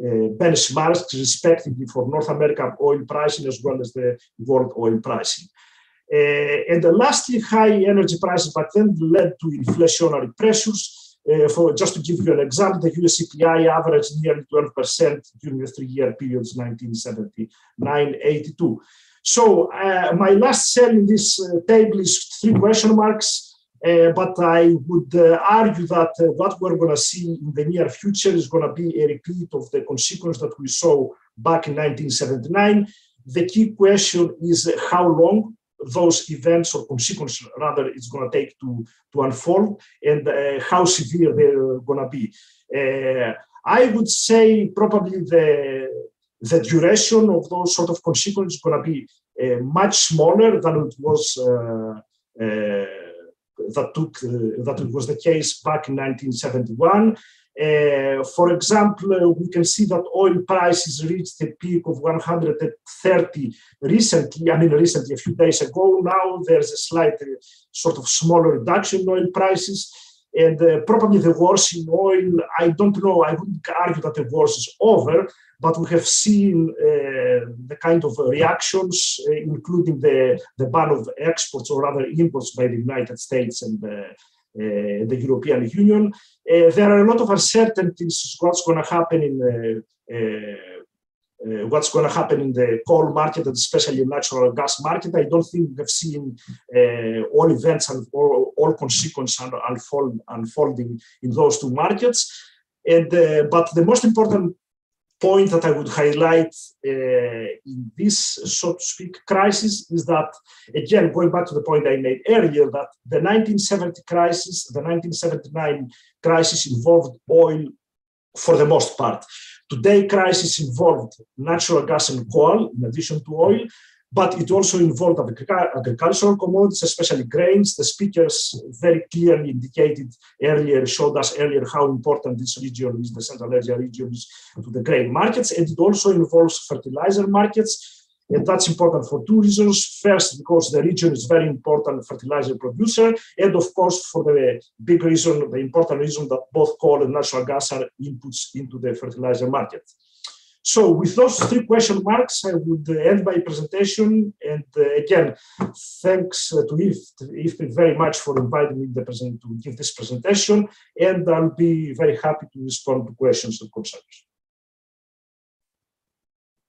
uh, benchmarks, respectively, for North American oil pricing as well as the world oil pricing. Uh, and the lastly, high energy prices back then led to inflationary pressures. Uh, for just to give you an example, the US CPI averaged nearly 12% during the three-year periods 1979-82. So uh, my last cell in this uh, table is three question marks. But I would argue that what we're going to see in the near future is going to be a repeat of the consequence that we saw back in 1979. The key question is how long those events or consequences rather it's going to take to, to unfold and uh, how severe they're going to be. Uh, I would say probably the, the duration of those sort of consequences is going to be uh, much smaller than it was that took uh, that it was the case back in 1971. Uh, for example, uh, we can see that oil prices reached a peak of 130 recently. I mean, recently, a few days ago. Now there's a slight sort of smaller reduction in oil prices. And uh, probably the wars in oil, I don't know, I wouldn't argue that the wars is over, but we have seen uh, the kind of reactions, uh, including the, the ban of exports or other imports by the United States and uh, the European Union. there are a lot of uncertainties what's going to happen in uh, what's going to happen in the coal market and especially natural gas market. I don't think we've seen uh, all events and all, all consequences unfold, unfolding in those two markets. And uh, but the most important point that I would highlight uh, in this, so to speak, crisis is that, again, going back to the point I made earlier, that the 1970 crisis, the 1979 crisis involved oil for the most part. Today, crisis involved natural gas and coal in addition to oil, but it also involved agricultural commodities, especially grains. The speakers very clearly indicated earlier, showed us earlier how important this region is, the Central Asia region is to the grain markets, and it also involves fertilizer markets. And that's important for two reasons. First, because the region is very important fertilizer producer. And of course, for the big reason, the important reason that both coal and natural gas are inputs into the fertilizer market. So with those three question marks, I would end my presentation. And uh, again, thanks to IFPRI very much for inviting me present, to give this presentation. And I'll be very happy to respond to questions and concerns.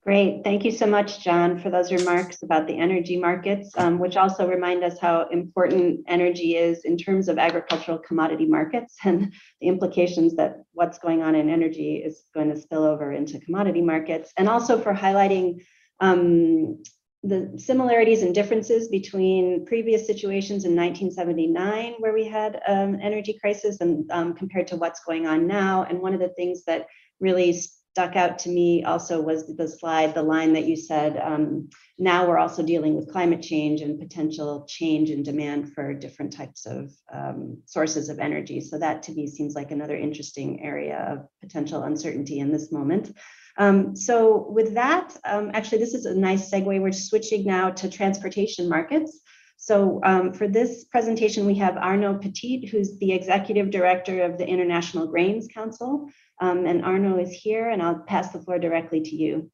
Great. Thank you so much, John, for those remarks about the energy markets, um, which also remind us how important energy is in terms of agricultural commodity markets and the implications that what's going on in energy is going to spill over into commodity markets, and also for highlighting um, the similarities and differences between previous situations in 1979, where we had um, energy crisis, and um, compared to what's going on now. And one of the things that really stuck out to me also was the slide, the line that you said, um, now we're also dealing with climate change and potential change in demand for different types of um, sources of energy. So that to me seems like another interesting area of potential uncertainty in this moment. Um, so with that, um, actually, this is a nice segue. We're switching now to transportation markets. So um, for this presentation, we have Arnaud Petit, who's the executive director of the International Grains Council. Um, and Arnaud is here, and I'll pass the floor directly to you.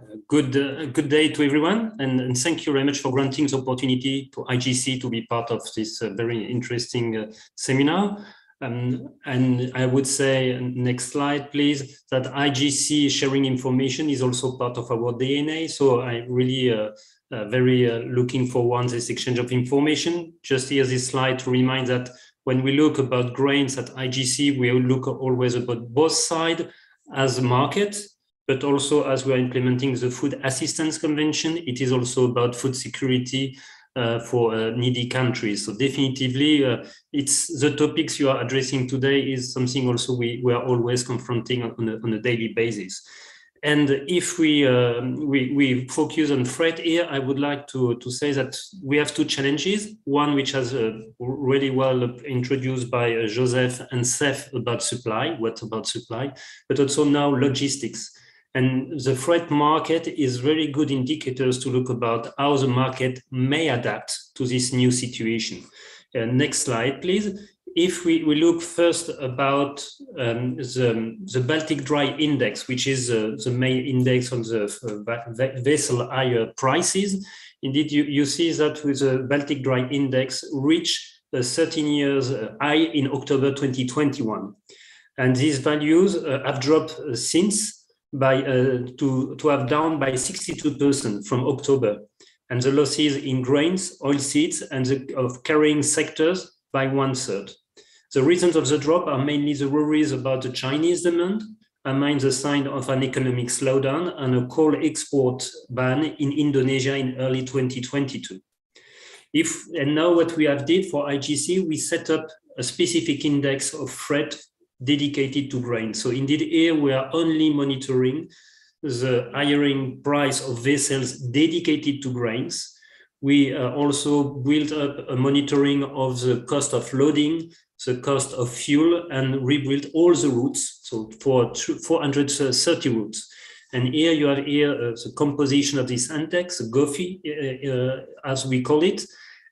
Uh, good, uh, good day to everyone, and, and, thank you very much for granting the opportunity to IGC to be part of this uh, very interesting uh, seminar. Um, and I would say, next slide, please, that IGC sharing information is also part of our DNA. So I really uh, uh, very uh, looking forward this exchange of information. Just here this slide to remind that when we look about grains at IGC, we look always about both sides as a market, but also as we are implementing the Food Assistance Convention, it is also about food security uh, for uh, needy countries. So definitively, uh, it's the topics you are addressing today is something also we, we are always confronting on a, on a daily basis. And if we, um, we, we focus on freight here, I would like to, to say that we have two challenges. One which has uh, really well introduced by uh, Joseph and Seth about supply, what about supply, but also now logistics. And the freight market is very good indicators to look about how the market may adapt to this new situation. Uh, next slide, please. If we, we look first about um, the, the Baltic Dry Index, which is uh, the main index on the uh, vessel hire prices, indeed you, you see that with the Baltic Dry Index reached a 13 years high in October 2021. And these values uh, have dropped uh, since by uh, to, to have down by 62% from October, and the losses in grains, oil seeds, and the of carrying sectors by one third. The reasons of the drop are mainly the worries about the Chinese demand, among the sign of an economic slowdown and a coal export ban in Indonesia in early 2022. If and now what we have did for IGC, we set up a specific index of freight dedicated to grain. So indeed here we are only monitoring the hiring price of vessels dedicated to grains. We uh, also built up a monitoring of the cost of loading, the cost of fuel, and rebuilt all the routes, so for 430 routes. And here you have here uh, the composition of this index, GOFI, uh, uh, as we call it,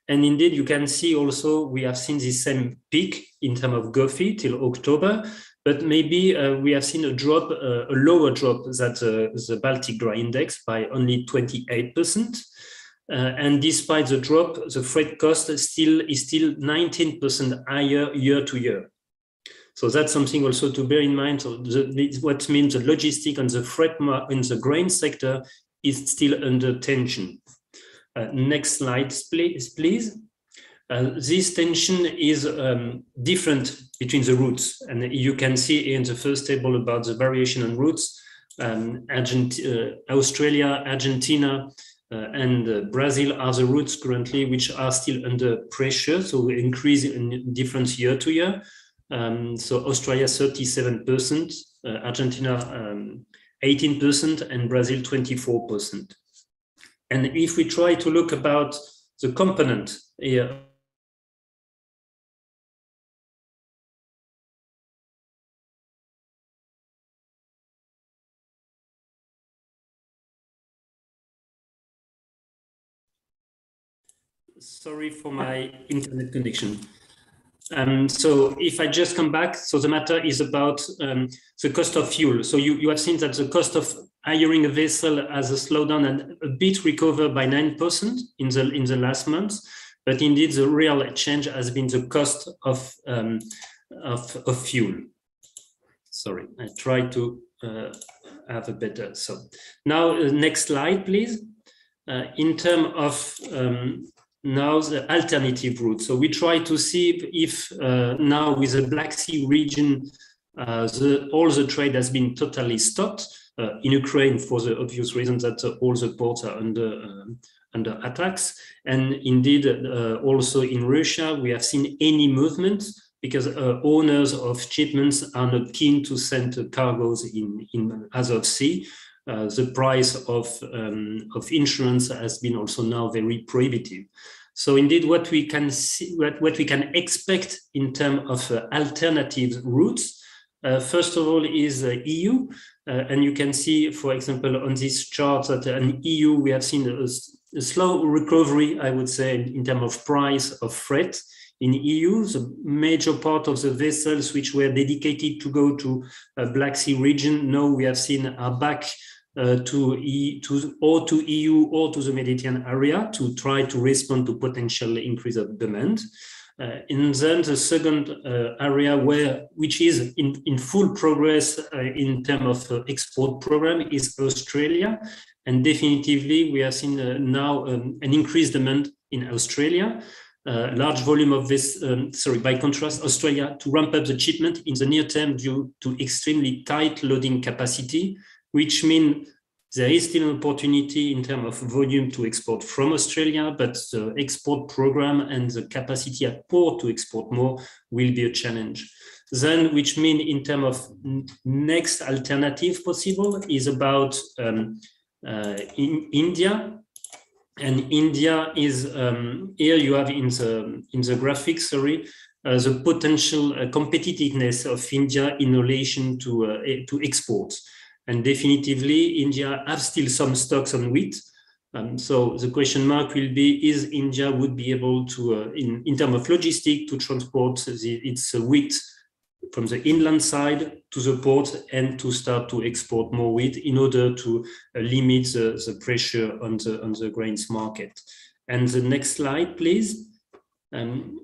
and indeed, you can see also we have seen the same peak in terms of GOFI till October, but maybe uh, we have seen a drop, uh, a lower drop than the, the Baltic Dry Index by only 28%. Uh, and despite the drop, the freight cost still is still 19% higher year to year. So that's something also to bear in mind. So the, what means the logistic and the freight in the grain sector is still under tension. Uh, next slide, please. please. Uh, this tension is um, different between the routes. And you can see in the first table about the variation on routes, um, Argent uh, Australia, Argentina, and uh, Brazil are the routes currently which are still under pressure. So increase in difference year to year. Um, so Australia 37%, uh, Argentina 18%, um, and Brazil 24%. And if we try to look about the component sorry for my internet connection. Um, so if I just come back, so the matter is about um, the cost of fuel. So you, you have seen that the cost of hiring a vessel has a slowdown and a bit recovered by 9% in the, in the last month. But indeed, the real change has been the cost of, um, of, of fuel. Sorry, I try to uh, have a better. So now, uh, next slide, please. Uh, in terms of um, now the alternative route. So we try to see if, uh, now with the Black Sea region, uh, the, all the trade has been totally stopped uh, in Ukraine for the obvious reason that uh, all the ports are under um, under attacks. And indeed, uh, also in Russia, we have seen any movement because uh, owners of shipments are not keen to send uh, cargoes in, in Azov Sea. Uh, the price of, um, of insurance has been also now very prohibitive. So indeed, what we can see, what, what we can expect in terms of uh, alternative routes, uh, first of all, is uh, EU, and you can see, for example, on this chart that in EU we have seen a, a slow recovery, I would say, in terms of price of freight. In EU, the major part of the vessels which were dedicated to go to a Black Sea region, now we have seen are back uh, to, e to or to EU or to the Mediterranean area to try to respond to potential increase of demand. Uh, and then the second uh, area where which is in, in full progress uh, in terms of uh, export program is Australia. And definitively we have seen uh, now um, an increased demand in Australia. Uh, large volume of this, um, sorry, by contrast, Australia to ramp up the shipment in the near term due to extremely tight loading capacity, which means there is still an opportunity in terms of volume to export from Australia, but the export program and the capacity at port to export more will be a challenge. Then, which mean in terms of next alternative possible is about um, uh, in India. And India is um, here you have in the in the graphic, sorry, uh, the potential uh, competitiveness of India in relation to uh, to exports. And definitively, India have still some stocks on wheat. Um, so the question mark will be, is India would be able to, uh, in, in terms of logistic, to transport the, its wheat from the inland side to the port and to start to export more wheat in order to uh, limit the, the pressure on the, on the grains market. And the next slide, please. Um,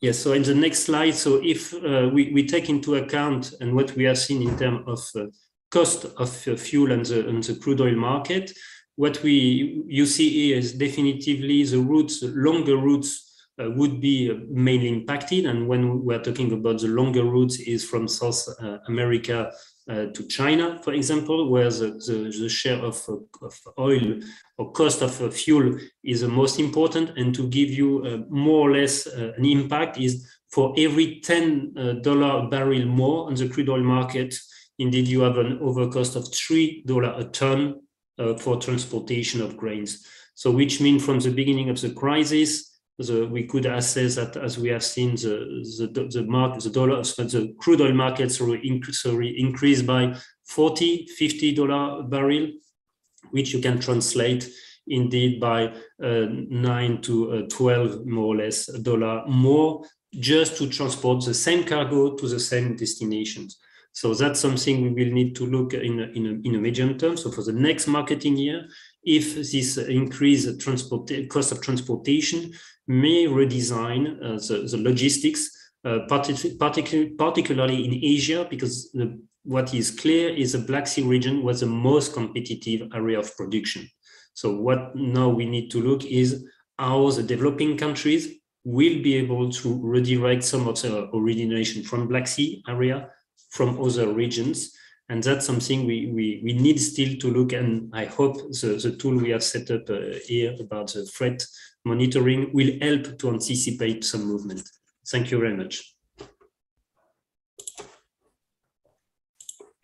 Yes, so in the next slide, so if uh, we, we take into account and what we have seen in terms of uh, cost of fuel and the, and the crude oil market, what we you see here is definitively the routes, longer routes uh, would be mainly impacted. And when we're talking about the longer routes is from South uh, America uh, to China, for example, where the, the, the share of, of oil or cost of fuel is the most important. And to give you uh, more or less uh, an impact is for every $10 uh, barrel more on the crude oil market, indeed you have an overcost of $3 a ton uh, for transportation of grains. So which means from the beginning of the crisis, the, we could assess that as we have seen the the, the market, the dollar, the crude oil markets sorry, increased by 40, 50 dollar barrel, which you can translate indeed by uh, nine to uh, 12 more or less dollar more just to transport the same cargo to the same destinations. So that's something we will need to look in in a, in a medium term. So for the next marketing year, if this increased transport cost of transportation may redesign uh, the, the logistics, uh, partic particularly in Asia, because the, what is clear is the Black Sea region was the most competitive area of production. So what now we need to look is how the developing countries will be able to redirect some of the origination from Black Sea area from other regions. And that's something we, we, we need still to look and I hope the, the tool we have set up uh, here about the threat monitoring will help to anticipate some movement. Thank you very much.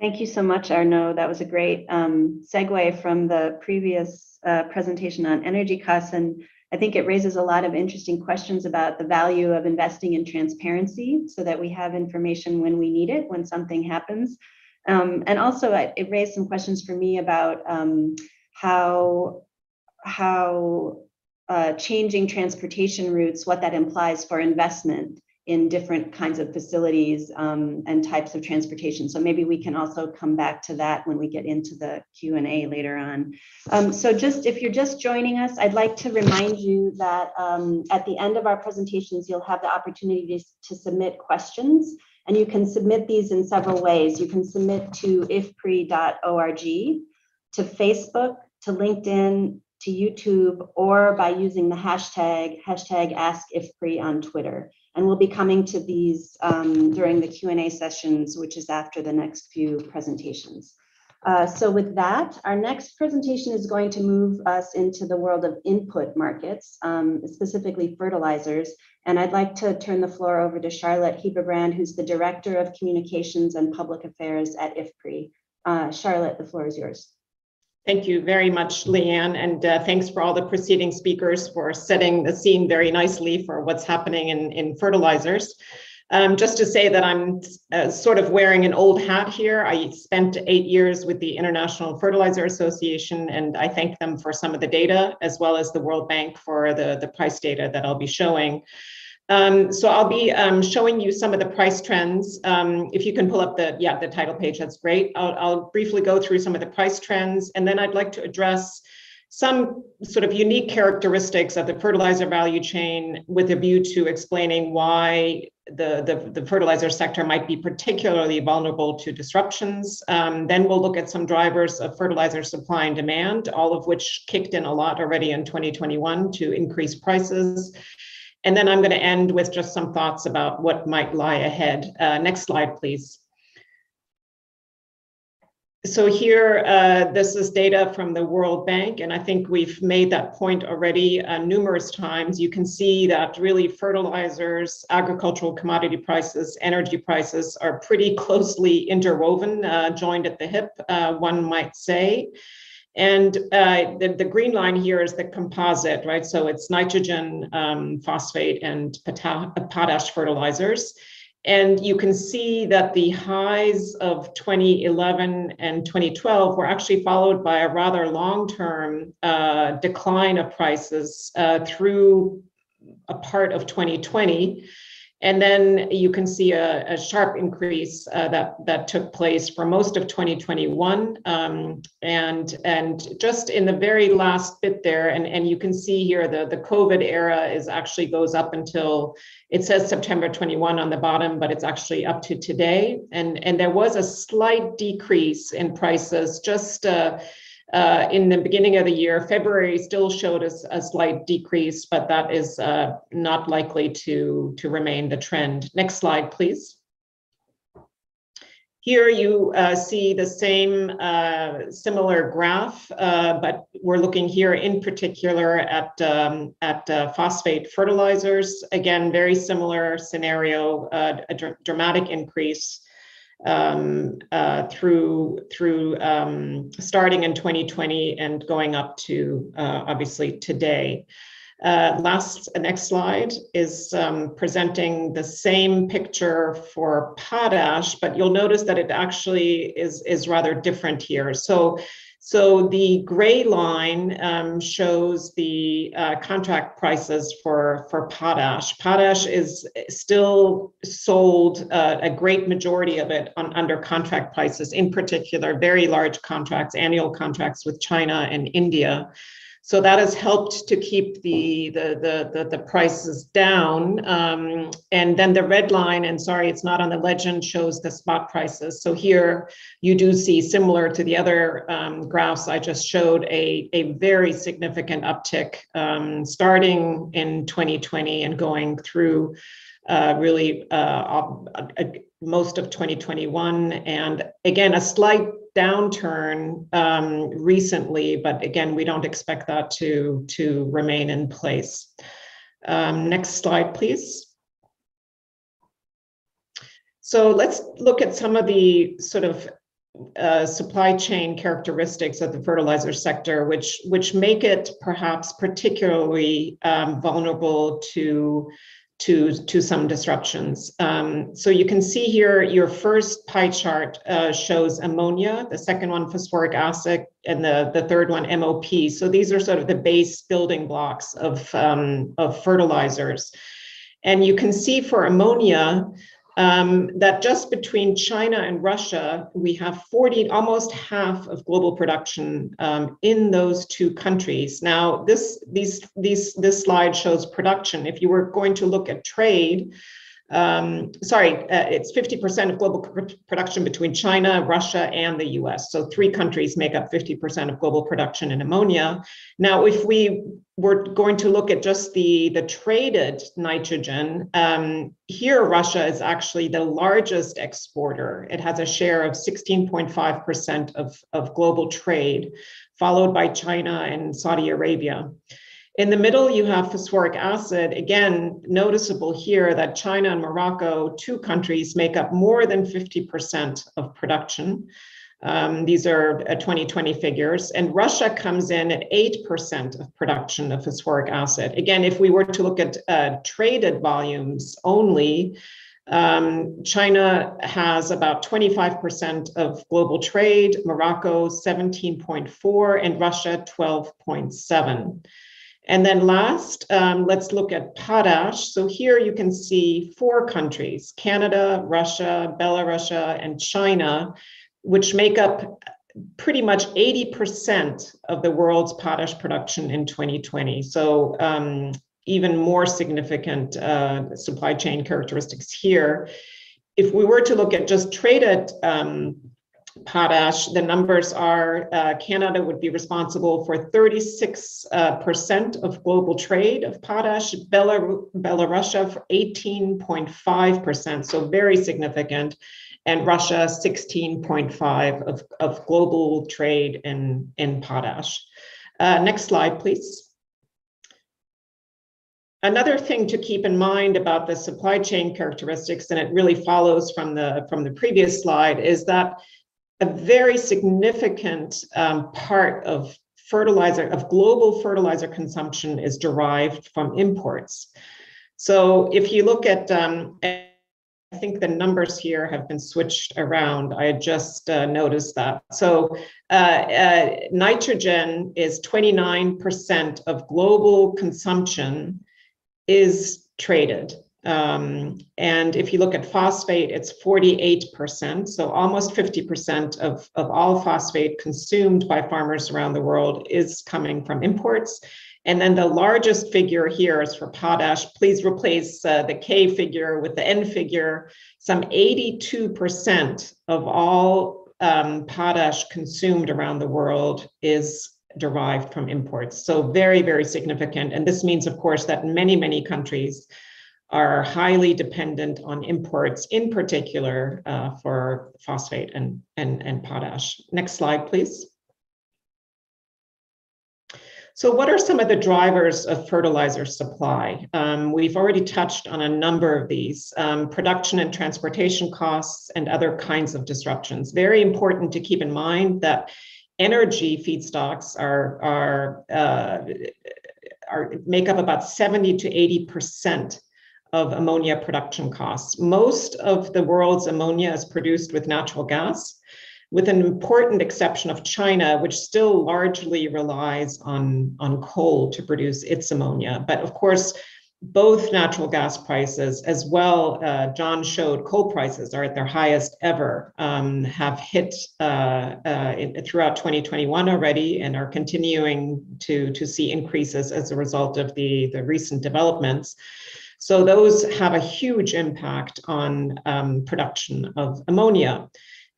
Thank you so much, Arnaud. That was a great um, segue from the previous uh, presentation on energy costs. And I think it raises a lot of interesting questions about the value of investing in transparency so that we have information when we need it, when something happens. Um, and also it raised some questions for me about um, how, how uh, changing transportation routes, what that implies for investment in different kinds of facilities um, and types of transportation. So maybe we can also come back to that when we get into the Q&A later on. Um, so just if you're just joining us, I'd like to remind you that um, at the end of our presentations, you'll have the opportunity to, to submit questions. And you can submit these in several ways. You can submit to ifpri.org, to Facebook, to LinkedIn, to YouTube, or by using the hashtag, hashtag AskIFPRI on Twitter. And we'll be coming to these um, during the Q&A sessions, which is after the next few presentations. Uh, so with that, our next presentation is going to move us into the world of input markets, um, specifically fertilizers. And I'd like to turn the floor over to Charlotte Hebebrand, who's the Director of Communications and Public Affairs at IFPRI. Uh, Charlotte, the floor is yours. Thank you very much, Leanne, and uh, thanks for all the preceding speakers for setting the scene very nicely for what's happening in, in fertilizers. Um, just to say that I'm uh, sort of wearing an old hat here. I spent eight years with the International Fertilizer Association, and I thank them for some of the data, as well as the World Bank for the, the price data that I'll be showing. Um, so I'll be um, showing you some of the price trends. Um, if you can pull up the, yeah, the title page, that's great. I'll, I'll briefly go through some of the price trends, and then I'd like to address some sort of unique characteristics of the fertilizer value chain with a view to explaining why the, the, the fertilizer sector might be particularly vulnerable to disruptions. Um, then we'll look at some drivers of fertilizer supply and demand, all of which kicked in a lot already in 2021 to increase prices. And then I'm going to end with just some thoughts about what might lie ahead. Uh, next slide, please. So here, uh, this is data from the World Bank, and I think we've made that point already uh, numerous times. You can see that really fertilizers, agricultural commodity prices, energy prices are pretty closely interwoven, uh, joined at the hip, uh, one might say. And uh, the, the green line here is the composite, right? So it's nitrogen, um, phosphate, and potash fertilizers. And you can see that the highs of 2011 and 2012 were actually followed by a rather long-term uh, decline of prices uh, through a part of 2020. And then you can see a, a sharp increase uh, that, that took place for most of 2021. Um, and, and just in the very last bit there, and, and you can see here the, the COVID era is actually goes up until, it says September 21 on the bottom, but it's actually up to today. And, and there was a slight decrease in prices just uh, uh, in the beginning of the year. February still showed us a slight decrease, but that is uh, not likely to, to remain the trend. Next slide, please. Here you uh, see the same uh, similar graph, uh, but we're looking here in particular at, um, at uh, phosphate fertilizers. Again, very similar scenario, uh, a dr dramatic increase um, uh, through through um, starting in 2020 and going up to uh, obviously today. Uh, last next slide is um, presenting the same picture for potash, but you'll notice that it actually is is rather different here. So so the gray line um, shows the uh, contract prices for, for potash. Potash is still sold uh, a great majority of it on under contract prices, in particular, very large contracts, annual contracts with China and India. So that has helped to keep the the the the, the prices down. Um, and then the red line, and sorry, it's not on the legend, shows the spot prices. So here you do see, similar to the other um, graphs I just showed, a a very significant uptick um, starting in 2020 and going through uh, really uh, uh, most of 2021. And again, a slight downturn um, recently, but again, we don't expect that to, to remain in place. Um, next slide, please. So let's look at some of the sort of uh, supply chain characteristics of the fertilizer sector, which which make it perhaps particularly um, vulnerable to to, to some disruptions. Um, so you can see here, your first pie chart uh, shows ammonia, the second one phosphoric acid, and the, the third one MOP. So these are sort of the base building blocks of, um, of fertilizers. And you can see for ammonia, um, that just between China and Russia, we have 40, almost half of global production um, in those two countries. Now, this, these, these, this slide shows production. If you were going to look at trade, um, sorry, uh, it's 50% of global pr- production between China, Russia, and the US. So three countries make up 50% of global production in ammonia. Now, if we were going to look at just the, the traded nitrogen, um, here Russia is actually the largest exporter. It has a share of 16.5% of, of global trade, followed by China and Saudi Arabia. In the middle, you have phosphoric acid. Again, noticeable here that China and Morocco, two countries, make up more than 50% of production. Um, these are uh, 2020 figures. And Russia comes in at 8% of production of phosphoric acid. Again, if we were to look at uh, traded volumes only, um, China has about 25% of global trade, Morocco 17.4, and Russia 12.7. And then last, um, let's look at potash. So here you can see four countries, Canada, Russia, Belarus, and China, which make up pretty much 80% of the world's potash production in 2020. So um, even more significant uh, supply chain characteristics here. If we were to look at just traded um, potash, the numbers are uh, Canada would be responsible for 36% uh, of global trade of potash, Belar- Belarus for 18.5%, so very significant, and Russia 16.5 of, of global trade in, in potash. Uh, next slide, please. Another thing to keep in mind about the supply chain characteristics, and it really follows from the, from the previous slide, is that a very significant um, part of fertilizer, of global fertilizer consumption is derived from imports. So if you look at, um, I think the numbers here have been switched around. I just uh, noticed that. So uh, uh, nitrogen is 29% of global consumption is traded. Um, and if you look at phosphate, it's 48%. So almost 50% of, of all phosphate consumed by farmers around the world is coming from imports. And then the largest figure here is for potash. Please replace uh, the K figure with the N figure. Some 82% of all um, potash consumed around the world is derived from imports. So very, very significant. And this means, of course, that many, many countries are highly dependent on imports, in particular uh, for phosphate and, and, and potash. Next slide, please. So what are some of the drivers of fertilizer supply? Um, we've already touched on a number of these, um, production and transportation costs and other kinds of disruptions. Very important to keep in mind that energy feedstocks are, are, uh, are make up about 70 to 80% of ammonia production costs. Most of the world's ammonia is produced with natural gas, with an important exception of China, which still largely relies on, on coal to produce its ammonia. But of course, both natural gas prices, as well, uh, John showed coal prices are at their highest ever, um, have hit uh, uh, in, throughout 2021 already and are continuing to, to see increases as a result of the, the recent developments. So those have a huge impact on um, production of ammonia.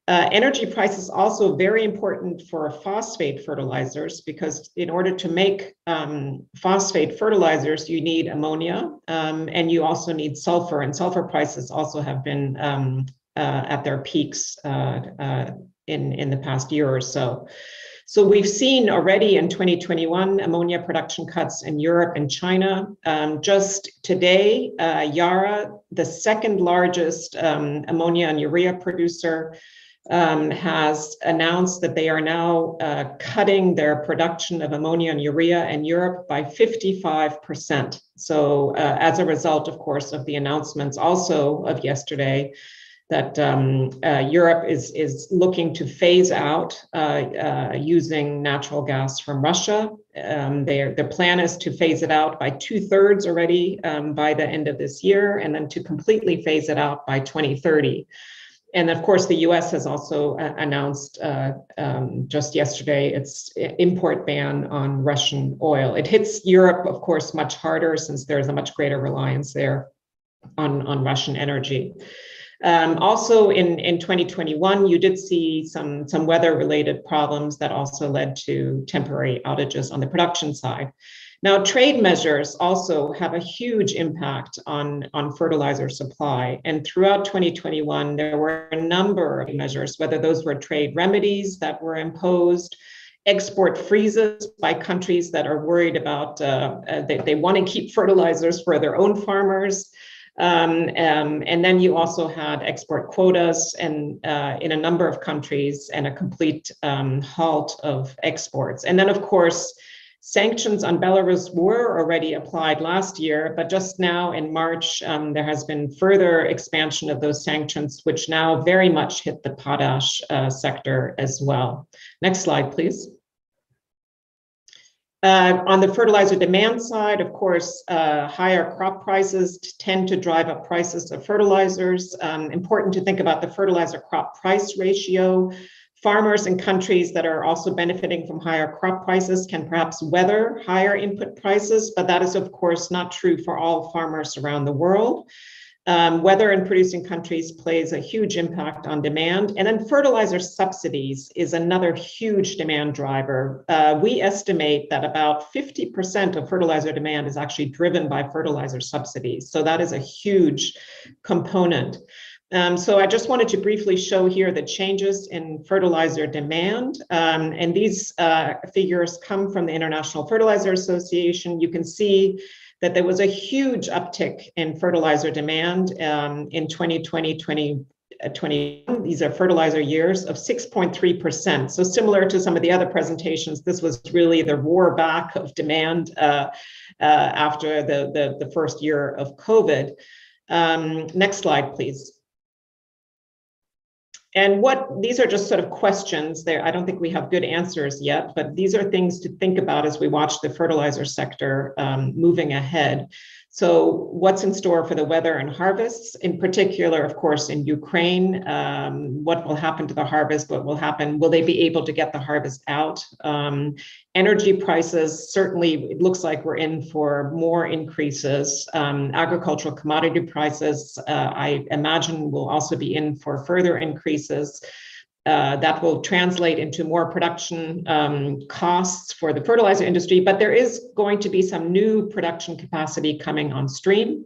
Uh, energy price is also very important for phosphate fertilizers because in order to make um, phosphate fertilizers, you need ammonia um, and you also need sulfur. And sulfur prices also have been um, uh, at their peaks uh, uh in, in the past year or so. So we've seen already in 2021 ammonia production cuts in Europe and China. Um, just today, uh, Yara, the second largest um, ammonia and urea producer, um, has announced that they are now uh, cutting their production of ammonia and urea in Europe by 55%. So, uh, as a result, of course, of the announcements also of yesterday that um, uh, Europe is, is looking to phase out uh, uh, using natural gas from Russia. Um, their, their plan is to phase it out by two thirds already um, by the end of this year, and then to completely phase it out by 2030. And of course, the US has also uh, announced uh, um, just yesterday its import ban on Russian oil. It hits Europe, of course, much harder since there's a much greater reliance there on, on Russian energy. Um, also in, in 2021, you did see some, some weather related problems that also led to temporary outages on the production side. Now, trade measures also have a huge impact on, on fertilizer supply. And throughout 2021, there were a number of measures, whether those were trade remedies that were imposed, export freezes by countries that are worried about, uh, uh, they, they want to keep fertilizers for their own farmers. Um, um, and then you also had export quotas and uh, in a number of countries and a complete um, halt of exports. And then, of course, sanctions on Belarus were already applied last year, but just now in March, um, there has been further expansion of those sanctions, which now very much hit the potash uh, sector as well. Next slide, please. Uh, on the fertilizer demand side, of course, uh, higher crop prices tend to drive up prices of fertilizers. Um, important to think about the fertilizer crop price ratio. Farmers in countries that are also benefiting from higher crop prices can perhaps weather higher input prices, but that is, of course, not true for all farmers around the world. Um, weather in producing countries plays a huge impact on demand. And then fertilizer subsidies is another huge demand driver. Uh, we estimate that about 50% of fertilizer demand is actually driven by fertilizer subsidies. So that is a huge component. Um, so I just wanted to briefly show here the changes in fertilizer demand. Um, and these uh, figures come from the International Fertilizer Association. You can see that there was a huge uptick in fertilizer demand um, in 2020, 20, uh, 20, these are fertilizer years of 6.3%. So similar to some of the other presentations, this was really the roar back of demand uh, uh, after the, the, the, first year of COVID. Um, next slide, please. And what these are just sort of questions there. I don't think we have good answers yet, but these are things to think about as we watch the fertilizer sector um, moving ahead. So, what's in store for the weather and harvests? In particular, of course, in Ukraine, um, what will happen to the harvest? What will happen? Will they be able to get the harvest out? Um, energy prices certainly, it looks like we're in for more increases. Um, agricultural commodity prices, uh, I imagine, will also be in for further increases. Uh, that will translate into more production um, costs for the fertilizer industry, but there is going to be some new production capacity coming on stream.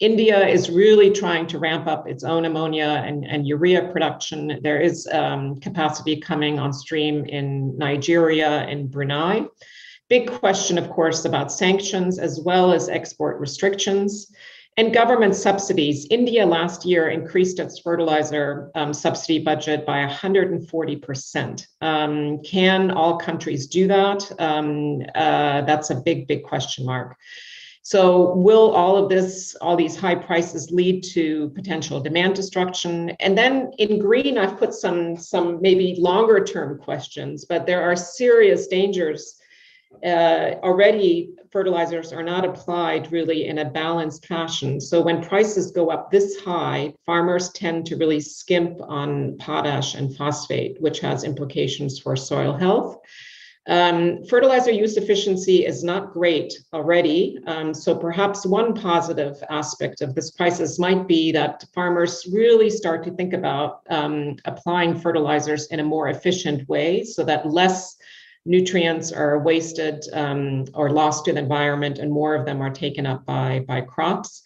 India is really trying to ramp up its own ammonia and, and urea production. There is um, capacity coming on stream in Nigeria and Brunei. Big question, of course, about sanctions as well as export restrictions. And government subsidies. India last year increased its fertilizer um, subsidy budget by 140%. Um, can all countries do that? Um, uh, that's a big, big question mark. So will all of this, all these high prices lead to potential demand destruction? And then in green, I've put some, some maybe longer term questions, but there are serious dangers uh, already fertilizers are not applied really in a balanced fashion. So when prices go up this high, farmers tend to really skimp on potash and phosphate, which has implications for soil health. Um, fertilizer use efficiency is not great already. Um, so perhaps one positive aspect of this crisis might be that farmers really start to think about um, applying fertilizers in a more efficient way so that less nutrients are wasted um, or lost to the environment and more of them are taken up by, by crops.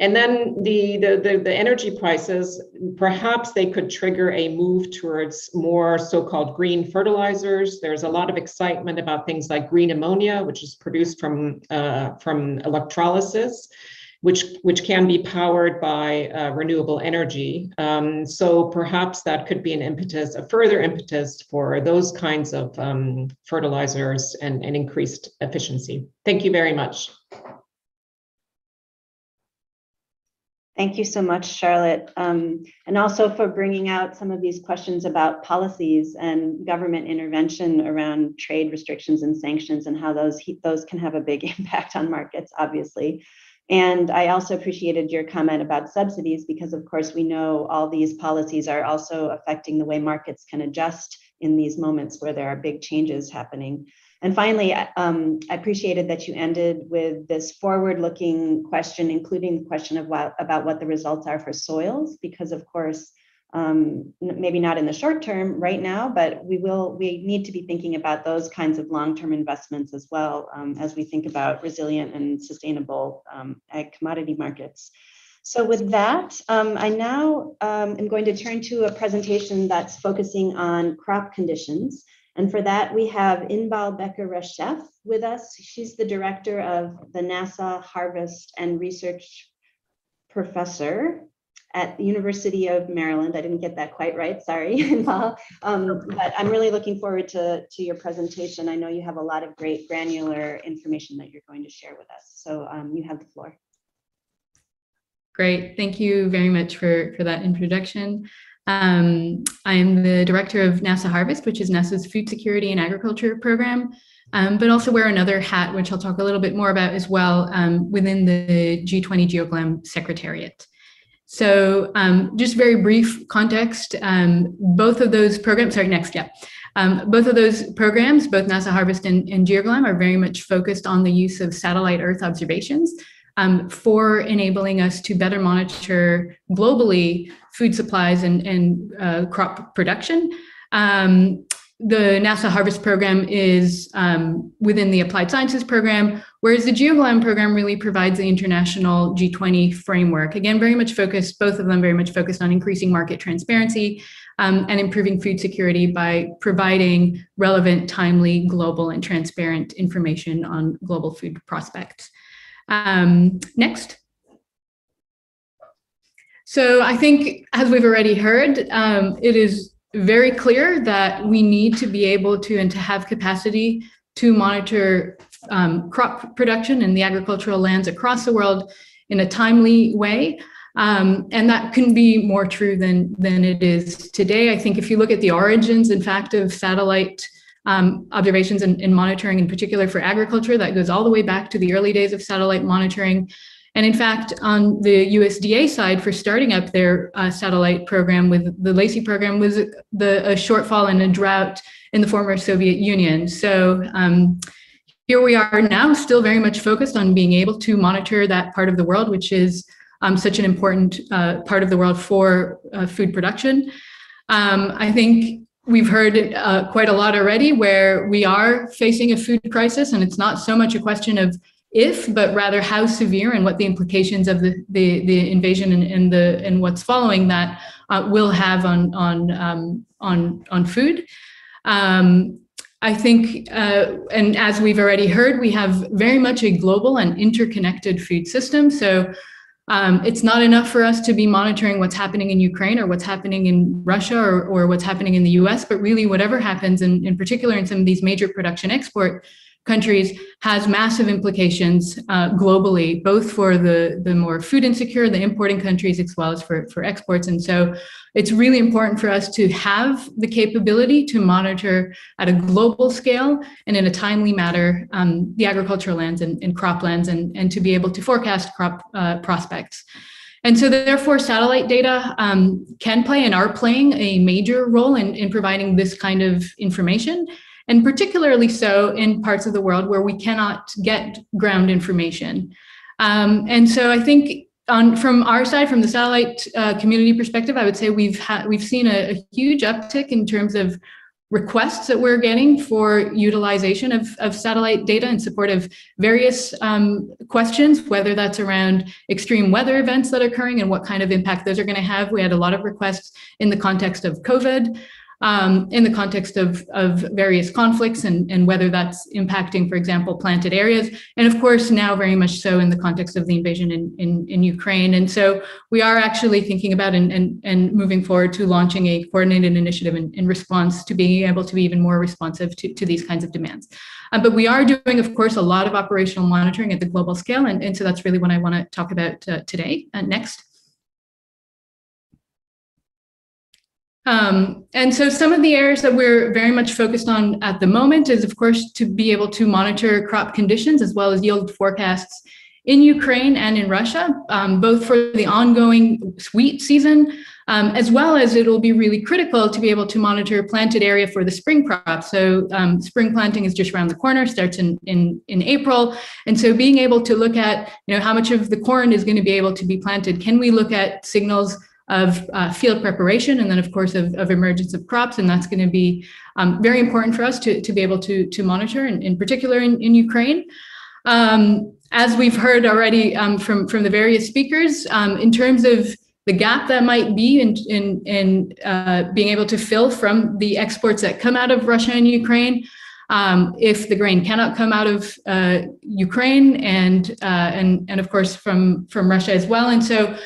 And then the, the, the, the, energy prices, perhaps they could trigger a move towards more so-called green fertilizers. There's a lot of excitement about things like green ammonia, which is produced from, uh, from electrolysis which which can be powered by uh, renewable energy. Um, so perhaps that could be an impetus, a further impetus for those kinds of um, fertilizers and, and increased efficiency. Thank you very much. Thank you so much, Charlotte, um, and also for bringing out some of these questions about policies and government intervention around trade restrictions and sanctions and how those those can have a big impact on markets, obviously. And I also appreciated your comment about subsidies because, of course, we know all these policies are also affecting the way markets can adjust in these moments where there are big changes happening. And finally, um, I appreciated that you ended with this forward-looking question, including the question of what, about what the results are for soils, because of course, um, maybe not in the short term right now, but we will, we need to be thinking about those kinds of long-term investments as well um, as we think about resilient and sustainable um, ag commodity markets. So with that, um, I now um, am going to turn to a presentation that's focusing on crop conditions. And for that, we have Inbal Becker Reshef with us. She's the director of the NASA Harvest and Research Professor at the University of Maryland. I didn't get that quite right, sorry, Inbal. Um, but I'm really looking forward to, to your presentation. I know you have a lot of great granular information that you're going to share with us. So um, you have the floor. Great. Thank you very much for, for that introduction. Um, I am the director of NASA Harvest, which is NASA's food security and agriculture program, um, but also wear another hat, which I'll talk a little bit more about as well, um, within the G20 GEOGLAM Secretariat. So um, just very brief context, um, both of those programs, sorry, next, yeah. Um, both of those programs, both NASA Harvest and, and GEOGLAM are very much focused on the use of satellite Earth observations um, for enabling us to better monitor globally food supplies and, and uh, crop production. Um, the NASA Harvest program is um, within the Applied Sciences program, whereas the GeoGLAM program really provides the international G20 framework. Again, very much focused, both of them very much focused on increasing market transparency um, and improving food security by providing relevant, timely, global, and transparent information on global food prospects. Um, next. So I think, as we've already heard, um, it is very clear that we need to be able to and to have capacity to monitor um, crop production in the agricultural lands across the world in a timely way. Um, and that can be more true than, than it is today. I think if you look at the origins, in fact, of satellite um, observations and, and, monitoring in particular for agriculture, that goes all the way back to the early days of satellite monitoring. And in fact, on the USDA side for starting up their uh, satellite program with the LACIE program was the a shortfall and a drought in the former Soviet Union. So um, here we are now still very much focused on being able to monitor that part of the world, which is um, such an important uh, part of the world for uh, food production. Um, I think we've heard uh, quite a lot already where we are facing a food crisis and it's not so much a question of if, but rather how severe and what the implications of the, the, the invasion and, and, the, and what's following that uh, will have on, on, um, on, on food. Um, I think, uh, and as we've already heard, we have very much a global and interconnected food system. So um, it's not enough for us to be monitoring what's happening in Ukraine or what's happening in Russia or, or what's happening in the US, but really whatever happens, in, in particular in some of these major production export countries has massive implications uh, globally, both for the, the more food insecure, the importing countries, as well as for, for exports. And so it's really important for us to have the capability to monitor at a global scale and in a timely manner um, the agricultural lands and, and croplands and, and to be able to forecast crop uh, prospects. And so therefore satellite data um, can play and are playing a major role in, in providing this kind of information and particularly so in parts of the world where we cannot get ground information. Um, and so I think on from our side, from the satellite uh, community perspective, I would say we've we've seen a, a, huge uptick in terms of requests that we're getting for utilization of, of satellite data in support of various um, questions, whether that's around extreme weather events that are occurring and what kind of impact those are going to have. We had a lot of requests in the context of COVID um, in the context of, of various conflicts and, and whether that's impacting, for example, planted areas. And of course, now very much so in the context of the invasion in, in, in Ukraine. And so we are actually thinking about and, and, and moving forward to launching a coordinated initiative in, in response to being able to be even more responsive to, to these kinds of demands. Uh, but we are doing, of course, a lot of operational monitoring at the global scale. And, and so that's really what I want to talk about uh, today. Uh, next. Um, and so some of the areas that we're very much focused on at the moment is, of course, to be able to monitor crop conditions as well as yield forecasts in Ukraine and in Russia, um, both for the ongoing wheat season, um, as well as it'll be really critical to be able to monitor planted area for the spring crop. So um, spring planting is just around the corner, starts in, in, in April. And so being able to look at, you know, how much of the corn is going to be able to be planted, can we look at signals of uh, field preparation and then of course of, of emergence of crops and that's going to be um, very important for us to, to be able to, to monitor and in particular in, in Ukraine. Um, as we've heard already um, from, from the various speakers, um, in terms of the gap that might be in, in, in uh, being able to fill from the exports that come out of Russia and Ukraine, um, if the grain cannot come out of uh, Ukraine and, uh, and, and of course from, from Russia as well. And so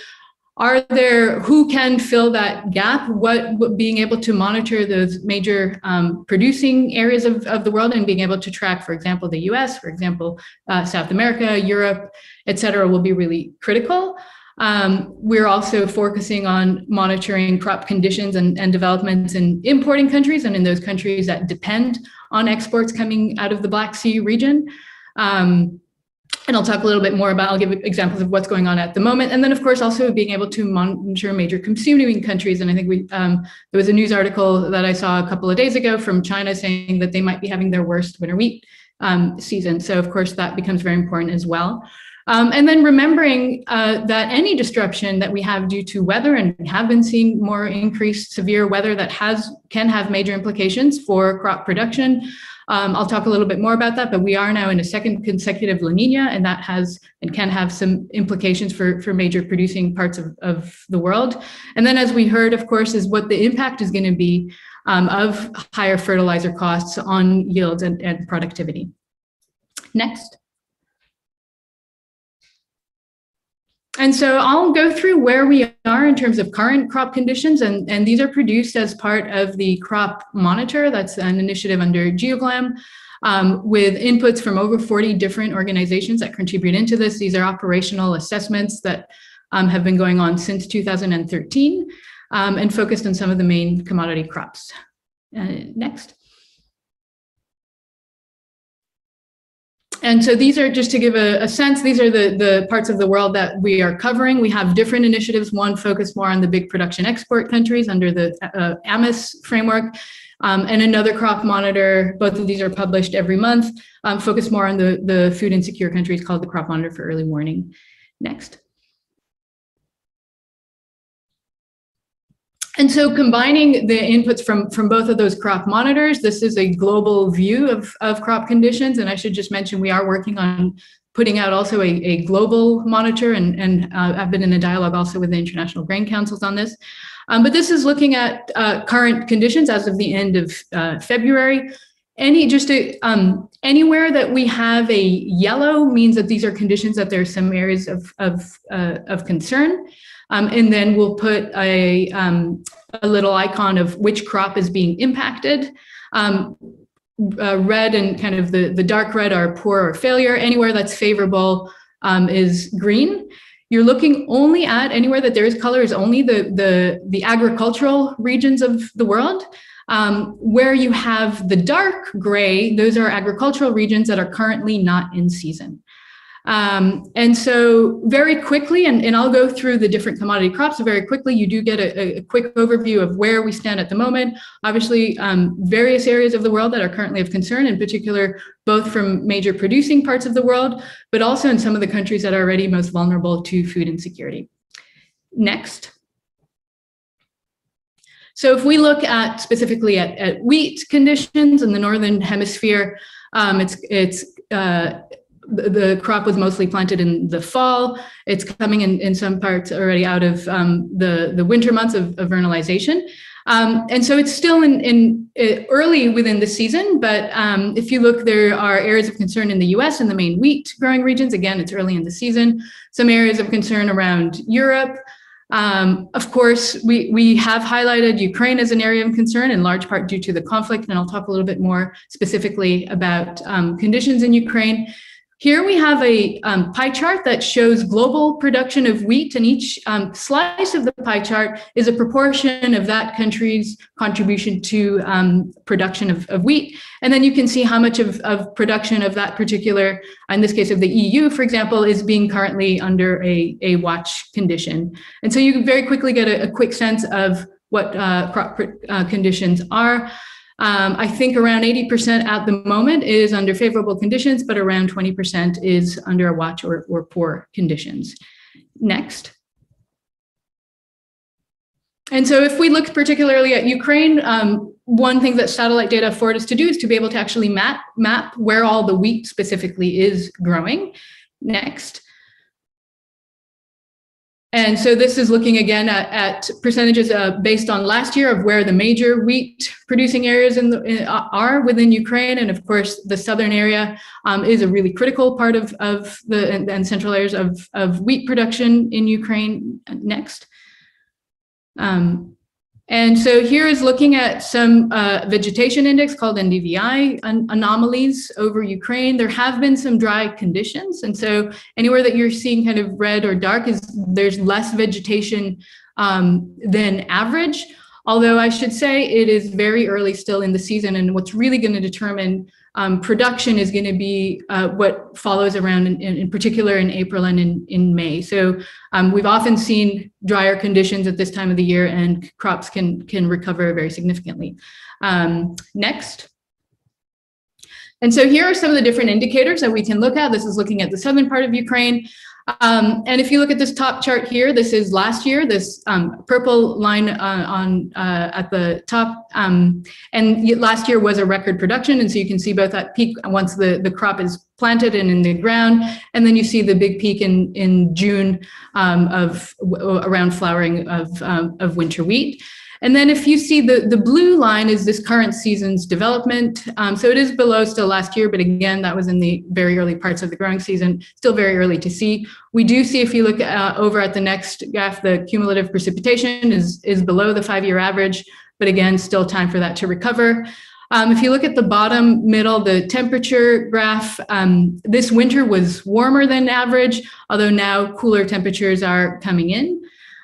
are there who can fill that gap? What, what being able to monitor those major um, producing areas of, of the world and being able to track for example the us for example uh, south america europe et cetera will be really critical. Um, we're also focusing on monitoring crop conditions and, and developments in importing countries and in those countries that depend on exports coming out of the black sea region. Um, and I'll talk a little bit more about, I'll give examples of what's going on at the moment. And then of course, also being able to monitor major consuming countries. And I think we, um, there was a news article that I saw a couple of days ago from China saying that they might be having their worst winter wheat um, season. So of course that becomes very important as well. Um, and then remembering uh, that any disruption that we have due to weather, and we have been seeing more increased severe weather that has can have major implications for crop production, um, I'll talk a little bit more about that, but we are now in a second consecutive La Nina, and that has and can have some implications for, for major producing parts of, of the world. And then, as we heard, of course, is what the impact is going to be um, of higher fertilizer costs on yields and, and productivity. Next. And so I'll go through where we are in terms of current crop conditions, and, and these are produced as part of the Crop Monitor. That's an initiative under GeoGLAM um, with inputs from over 40 different organizations that contribute into this. These are operational assessments that um, have been going on since 2013 um, and focused on some of the main commodity crops. Uh, next. And so these are just to give a, a, sense these are the, the parts of the world that we are covering. We have different initiatives. One focused more on the big production export countries under the uh, AMIS framework. Um, and another crop monitor both of these are published every month um, focus more on the, the food insecure countries called the crop monitor for early warning. Next And so combining the inputs from, from both of those crop monitors, this is a global view of, of crop conditions. And I should just mention, we are working on putting out also a, a global monitor and, and uh, I've been in a dialogue also with the International Grain Councils on this. Um, but this is looking at uh, current conditions as of the end of uh, February. Any just a, um, anywhere that we have a yellow means that these are conditions that there are some areas of, of, uh, of concern. Um, and then we'll put a, um, a little icon of which crop is being impacted. Um, uh, red and kind of the, the dark red are poor or failure. Anywhere that's favorable um, is green. You're looking only at anywhere that there is color is only the, the, the agricultural regions of the world. Um, where you have the dark gray, those are agricultural regions that are currently not in season. Um, and so very quickly, and, and I'll go through the different commodity crops very quickly, you do get a, a quick overview of where we stand at the moment. Obviously, um, various areas of the world that are currently of concern, in particular, both from major producing parts of the world, but also in some of the countries that are already most vulnerable to food insecurity. Next. So if we look at specifically at, at wheat conditions in the Northern hemisphere, um, it's, it's uh, the, crop was mostly planted in the fall. It's coming in, in some parts already out of um, the, the winter months of, of vernalization. Um, and so it's still in, in uh, early within the season, but um, if you look, there are areas of concern in the US and the main wheat growing regions. Again, it's early in the season. Some areas of concern around Europe. Um, of course, we, we have highlighted Ukraine as an area of concern in large part due to the conflict, and I'll talk a little bit more specifically about um, conditions in Ukraine. Here we have a um, pie chart that shows global production of wheat, and each um, slice of the pie chart is a proportion of that country's contribution to um, production of, of, wheat. And then you can see how much of, of, production of that particular, in this case of the EU, for example, is being currently under a, a watch condition. And so you can very quickly get a, a quick sense of what uh, crop uh, conditions are. Um, I think around 80% at the moment is under favorable conditions, but around 20% is under a watch or, or poor conditions. Next. And so if we look particularly at Ukraine, um, one thing that satellite data afford us to do is to be able to actually map, map where all the wheat specifically is growing. Next. And so this is looking again at, at percentages uh, based on last year of where the major wheat producing areas in the, in, uh, are within Ukraine. And of course, the southern area um, is a really critical part of, of the and, and, central areas of, of wheat production in Ukraine. Next. Um, and so here is looking at some uh, vegetation index called NDVI an anomalies over Ukraine. There have been some dry conditions. And so anywhere that you're seeing kind of red or dark is there's less vegetation um, than average. Although I should say it is very early still in the season. And what's really going to determine um, production is going to be uh, what follows around in, in, particular in April and in, in May. So um, we've often seen drier conditions at this time of the year and crops can, can recover very significantly. Um, next. And so here are some of the different indicators that we can look at. This is looking at the southern part of Ukraine. Um, and if you look at this top chart here, this is last year, this um, purple line uh, on uh, at the top. Um, and last year was a record production. And so you can see both that peak once the, the crop is planted and in the ground. And then you see the big peak in, in June um, of around flowering of, um, of winter wheat. And then if you see the, the blue line is this current season's development. Um, so it is below still last year, but again, that was in the very early parts of the growing season, still very early to see. We do see if you look uh, over at the next graph, the cumulative precipitation is, is below the five-year average, but again, still time for that to recover. Um, if you look at the bottom middle, the temperature graph, um, this winter was warmer than average, although now cooler temperatures are coming in.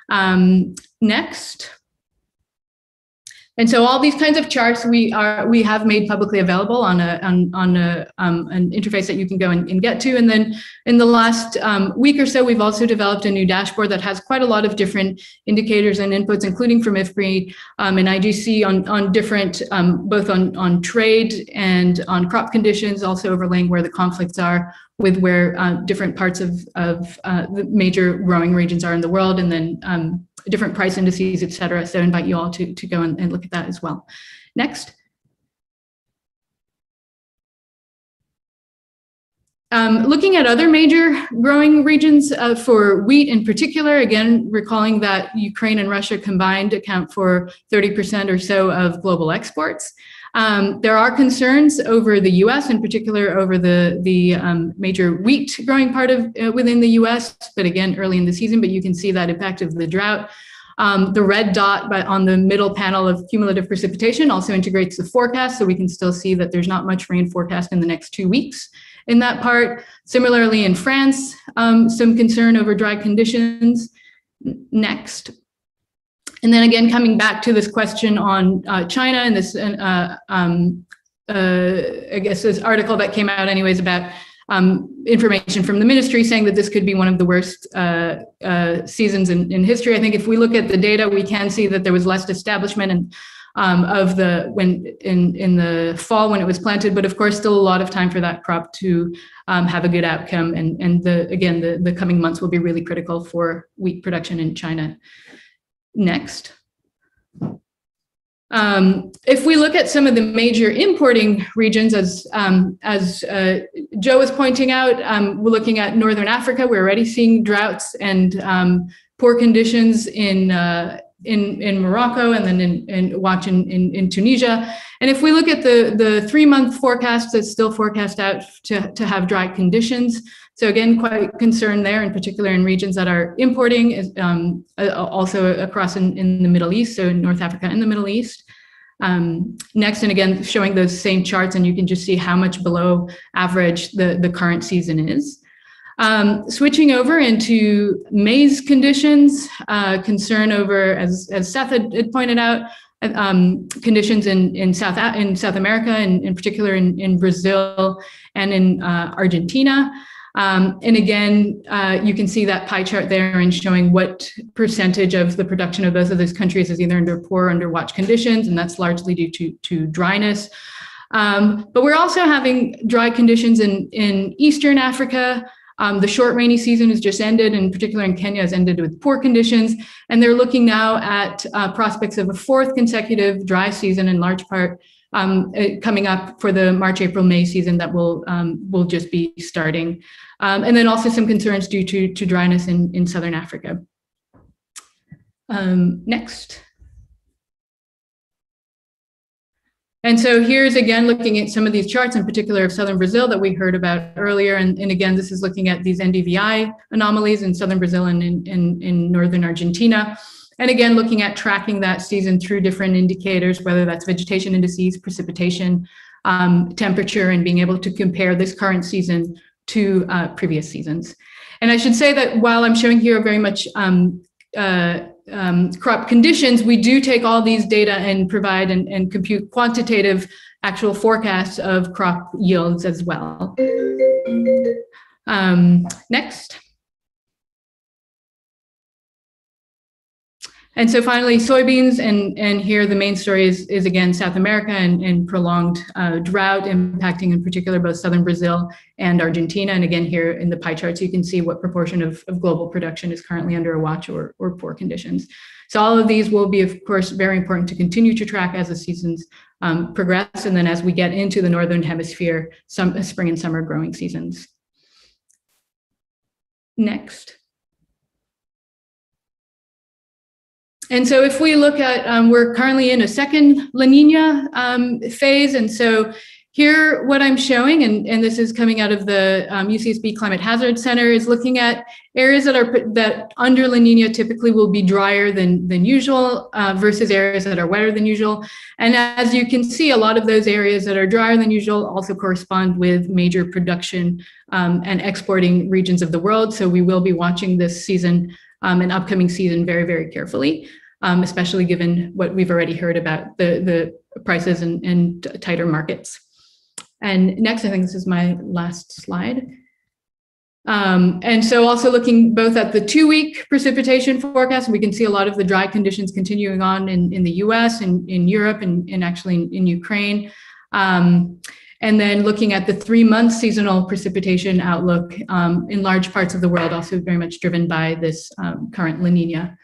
Um, next. And so all these kinds of charts we are we have made publicly available on a on, on a, um, an interface that you can go and, and, get to. And then in the last um, week or so, we've also developed a new dashboard that has quite a lot of different indicators and inputs, including from IFPRI um, and IGC on on different um, both on on trade and on crop conditions, also overlaying where the conflicts are with where uh, different parts of of uh, the major growing regions are in the world, and then um, different price indices, et cetera. So I invite you all to, to go and, and look at that as well. Next. Um, looking at other major growing regions uh, for wheat in particular, again, recalling that Ukraine and Russia combined account for 30% or so of global exports. Um, there are concerns over the U.S., in particular over the the um, major wheat growing part of uh, within the U.S. But again, early in the season, but you can see that impact of the drought. Um, the red dot but on the middle panel of cumulative precipitation also integrates the forecast, so we can still see that there's not much rain forecast in the next two weeks in that part. Similarly, in France, um, some concern over dry conditions. Next. And then again, coming back to this question on uh, China and this, uh, um, uh, I guess this article that came out anyways about um, information from the ministry saying that this could be one of the worst uh, uh, seasons in, in, history. I think if we look at the data, we can see that there was less establishment and um, of the when in in the fall when it was planted, but of course still a lot of time for that crop to um, have a good outcome. And and the again the the coming months will be really critical for wheat production in China next. Um, if we look at some of the major importing regions, as um, as uh, Joe was pointing out, um, we're looking at Northern Africa. We're already seeing droughts and um, poor conditions in uh, in in Morocco, and then in, in watch in, in, in Tunisia. And if we look at the the three month forecast, that's still forecast out to to have dry conditions. So again, quite concerned there, in particular in regions that are importing, um, also across in, in the Middle East, so in North Africa and the Middle East. Um, next, and again, showing those same charts, and you can just see how much below average the, the current season is. Um, switching over into maize conditions, uh, concern over, as, as Seth had, had pointed out, um, conditions in, in South, in South America, and in particular in, in Brazil and in uh, Argentina. Um, and again, uh, you can see that pie chart there and showing what percentage of the production of both of those countries is either under poor or under watch conditions, and that's largely due to, to dryness. Um, but we're also having dry conditions in, in Eastern Africa. Um, the short rainy season has just ended, and particular in Kenya, has ended with poor conditions. And they're looking now at uh, prospects of a fourth consecutive dry season, in large part um, uh, coming up for the March, April, May season that will um, will just be starting. Um, and then also some concerns due to, to dryness in, in Southern Africa. Um, next. And so here's again looking at some of these charts, in particular of southern Brazil that we heard about earlier. And, and again, this is looking at these NDVI anomalies in southern Brazil and in, in, in northern Argentina. And again, looking at tracking that season through different indicators, whether that's vegetation indices, precipitation, um, temperature, and being able to compare this current season to uh, previous seasons. And I should say that while I'm showing here very much um, uh, um, crop conditions, we do take all these data and provide and, and compute quantitative actual forecasts of crop yields as well. Um, next. And so finally, soybeans, and, and here the main story is, is again South America and, and prolonged uh, drought impacting in particular both southern Brazil and Argentina. And again, here in the pie charts, you can see what proportion of, of global production is currently under a watch or, or poor conditions. So all of these will be, of course, very important to continue to track as the seasons um, progress. And then as we get into the Northern Hemisphere, some spring and summer growing seasons. Next. And so if we look at, um, we're currently in a second La Nina um, phase. And so here, what I'm showing, and, and this is coming out of the um, UCSB Climate Hazard Center, is looking at areas that are that under La Nina typically will be drier than, than usual uh, versus areas that are wetter than usual. And as you can see, a lot of those areas that are drier than usual also correspond with major production um, and exporting regions of the world. So we will be watching this season um, and upcoming season very, very carefully, um, especially given what we've already heard about the, the prices and, and tighter markets. And next, I think this is my last slide. Um, and so also looking both at the two-week precipitation forecast, we can see a lot of the dry conditions continuing on in, in the US and in Europe and, and actually in, in Ukraine. Um, and then looking at the three month seasonal precipitation outlook um, in large parts of the world, also very much driven by this um, current La Nina.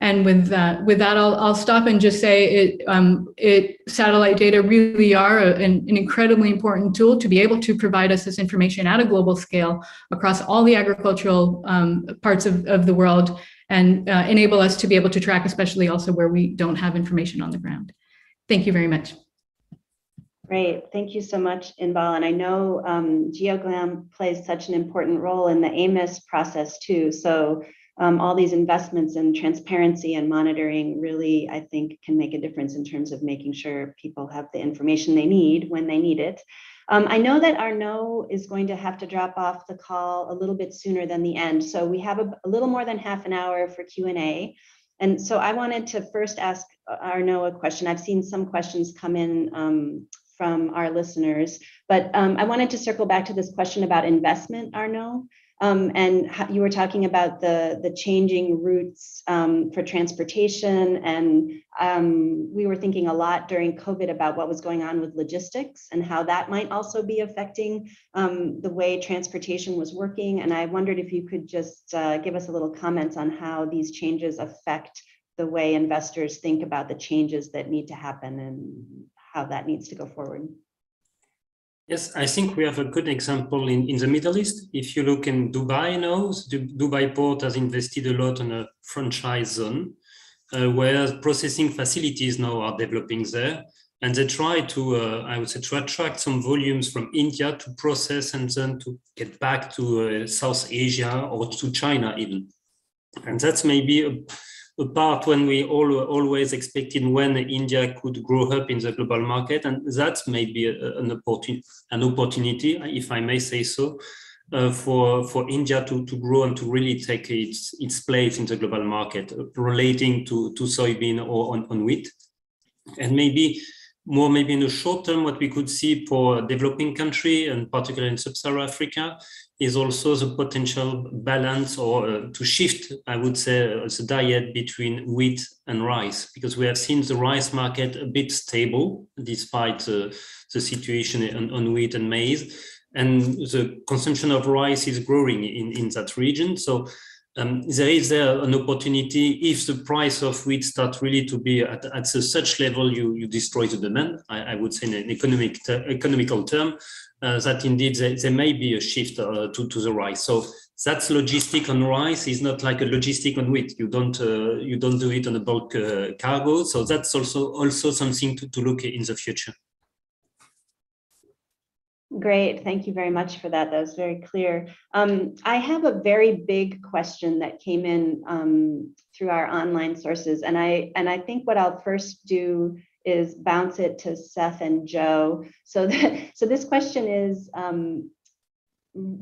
And with that, with that, I'll, I'll stop and just say it, um, it satellite data really are a, an, an incredibly important tool to be able to provide us this information at a global scale across all the agricultural um, parts of, of the world and uh, enable us to be able to track, especially also where we don't have information on the ground. Thank you very much. Great, thank you so much, Inbal. And I know um, GeoGlam plays such an important role in the AMIS process too. So um, all these investments in transparency and monitoring really, I think, can make a difference in terms of making sure people have the information they need when they need it. Um, I know that Arnaud is going to have to drop off the call a little bit sooner than the end. So we have a, a little more than half an hour for Q&A. And so I wanted to first ask Arnaud a question. I've seen some questions come in um, from our listeners, but um, I wanted to circle back to this question about investment, Arnaud. Um, and you were talking about the, the changing routes um, for transportation. And um, we were thinking a lot during COVID about what was going on with logistics and how that might also be affecting um, the way transportation was working. And I wondered if you could just uh, give us a little comments on how these changes affect the way investors think about the changes that need to happen and how that needs to go forward. Yes, I think we have a good example in, in the Middle East. If you look in Dubai now, Dubai port has invested a lot on a franchise zone, uh, where processing facilities now are developing there. And they try to, uh, I would say, to attract some volumes from India to process and then to get back to uh, South Asia or to China even. And that's maybe a, apart when we all always expected when India could grow up in the global market, and that may be an opportunity, an opportunity, if I may say so, uh, for for India to to grow and to really take its its place in the global market, uh, relating to to soybean or on, on wheat, and maybe more maybe in the short term, what we could see for developing country and particularly in sub-Saharan Africa is also the potential balance or uh, to shift, I would say, uh, the diet between wheat and rice, because we have seen the rice market a bit stable despite uh, the situation on, on wheat and maize. And the consumption of rice is growing in, in that region. So um, there is there an opportunity if the price of wheat starts really to be at, at such level you, you destroy the demand, I, I would say in an economic ter- economical term, uh, that indeed there, there may be a shift uh, to, to the rice. So that's logistic on rice is not like a logistic on wheat. You don't uh, you don't do it on a bulk uh, cargo. So that's also also something to, to look in the future. Great, thank you very much for that. That was very clear. Um, I have a very big question that came in um, through our online sources, and I and I think what I'll first do is bounce it to Seth and Joe. So that so this question is um,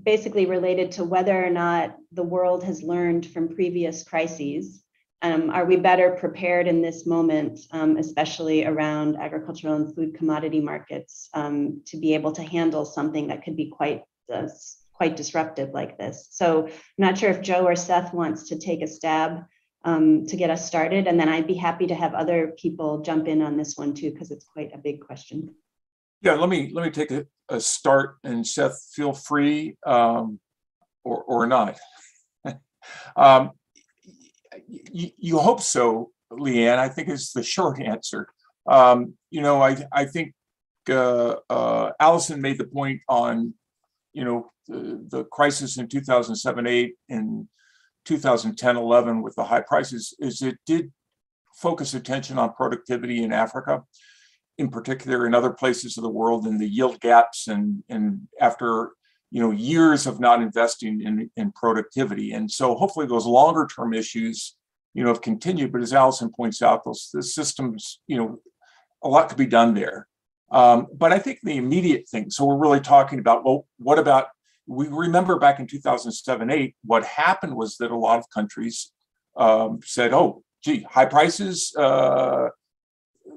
basically related to whether or not the world has learned from previous crises. Um, are we better prepared in this moment, um, especially around agricultural and food commodity markets, um, to be able to handle something that could be quite uh, quite disruptive like this? So I'm not sure if Joe or Seth wants to take a stab um, to get us started, and then I'd be happy to have other people jump in on this one too, because it's quite a big question. Yeah, let me, let me take a, a start and Seth, feel free, um, or, or not. Um, you, you hope so, Leanne, I think is the short answer. Um, you know, I, I think, uh, uh, Allison made the point on, you know, the, the crisis in 2007, 8 and 2010, 11 with the high prices is it did focus attention on productivity in Africa in particular in other places of the world and the yield gaps and and after you know years of not investing in in productivity. And so hopefully those longer term issues you know have continued but as allison points out those the systems you know a lot could be done there. Um, but i think the immediate thing so we're really talking about well what about we remember back in 2007 8 what happened was that a lot of countries um, said oh gee high prices uh,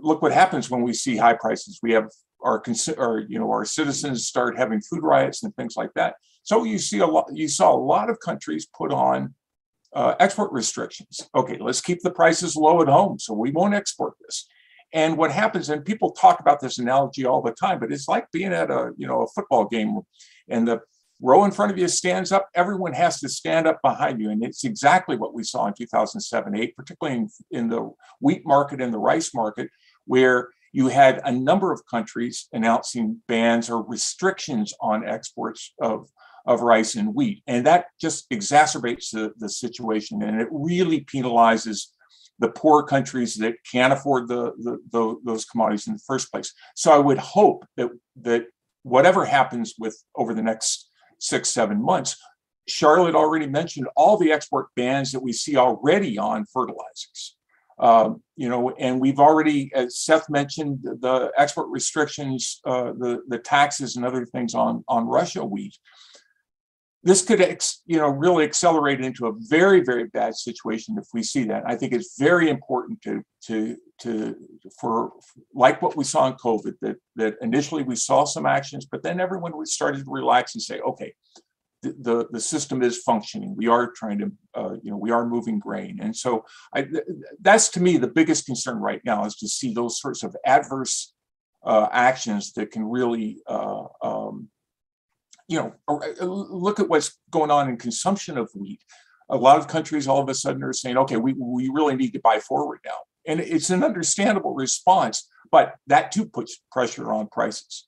look what happens when we see high prices. We have our, our, you know, our citizens start having food riots and things like that. So you see a lot, you saw a lot of countries put on uh, export restrictions. Okay, let's keep the prices low at home, so we won't export this. And what happens, and people talk about this analogy all the time, but it's like being at a, you know, a football game, and the row in front of you stands up. Everyone has to stand up behind you, and it's exactly what we saw in 2007, 8, particularly in, in the wheat market and the rice market, where you had a number of countries announcing bans or restrictions on exports of, of rice and wheat. And that just exacerbates the, the situation and it really penalizes the poor countries that can't afford the, the, the, those commodities in the first place. So I would hope that, that whatever happens with over the next six, seven months, Charlotte already mentioned all the export bans that we see already on fertilizers. Um, you know, and we've already, as Seth mentioned, the export restrictions, uh, the the taxes and other things on on Russia wheat. This could, ex, you know, really accelerate into a very very bad situation if we see that. I think it's very important to to to for like what we saw in COVID that that initially we saw some actions, but then everyone started to relax and say, okay, the, the system is functioning. We are trying to, uh, you know, we are moving grain. And so I, that's to me the biggest concern right now is to see those sorts of adverse uh, actions that can really, uh, um, you know, look at what's going on in consumption of wheat. A lot of countries all of a sudden are saying, okay, we, we really need to buy forward now. And it's an understandable response, but that too puts pressure on prices.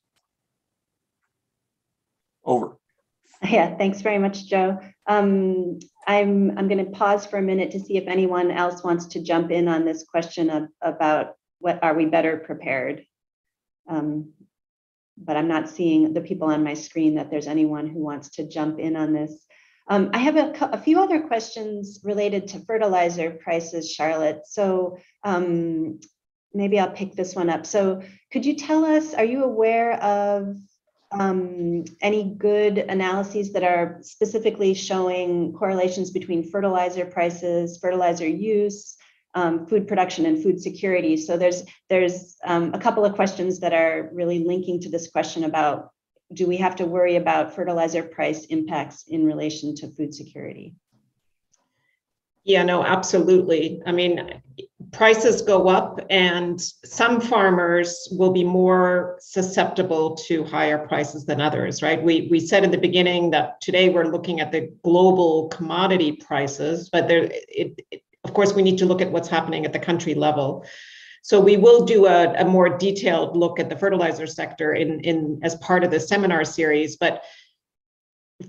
Over. Yeah, thanks very much, Joe. Um, I'm I'm going to pause for a minute to see if anyone else wants to jump in on this question of, about what are we better prepared. Um, but I'm not seeing the people on my screen that there's anyone who wants to jump in on this. Um, I have a, a few other questions related to fertilizer prices, Charlotte. So um, maybe I'll pick this one up. So could you tell us, are you aware of um, any good analyses that are specifically showing correlations between fertilizer prices, fertilizer use, um, food production and food security? So there's there's um, a couple of questions that are really linking to this question about do we have to worry about fertilizer price impacts in relation to food security? Yeah, no, absolutely. I mean, prices go up and some farmers will be more susceptible to higher prices than others, right? We, we said in the beginning that today we're looking at the global commodity prices, but there, it, it, of course, we need to look at what's happening at the country level. So we will do a, a more detailed look at the fertilizer sector in, in as part of the seminar series, but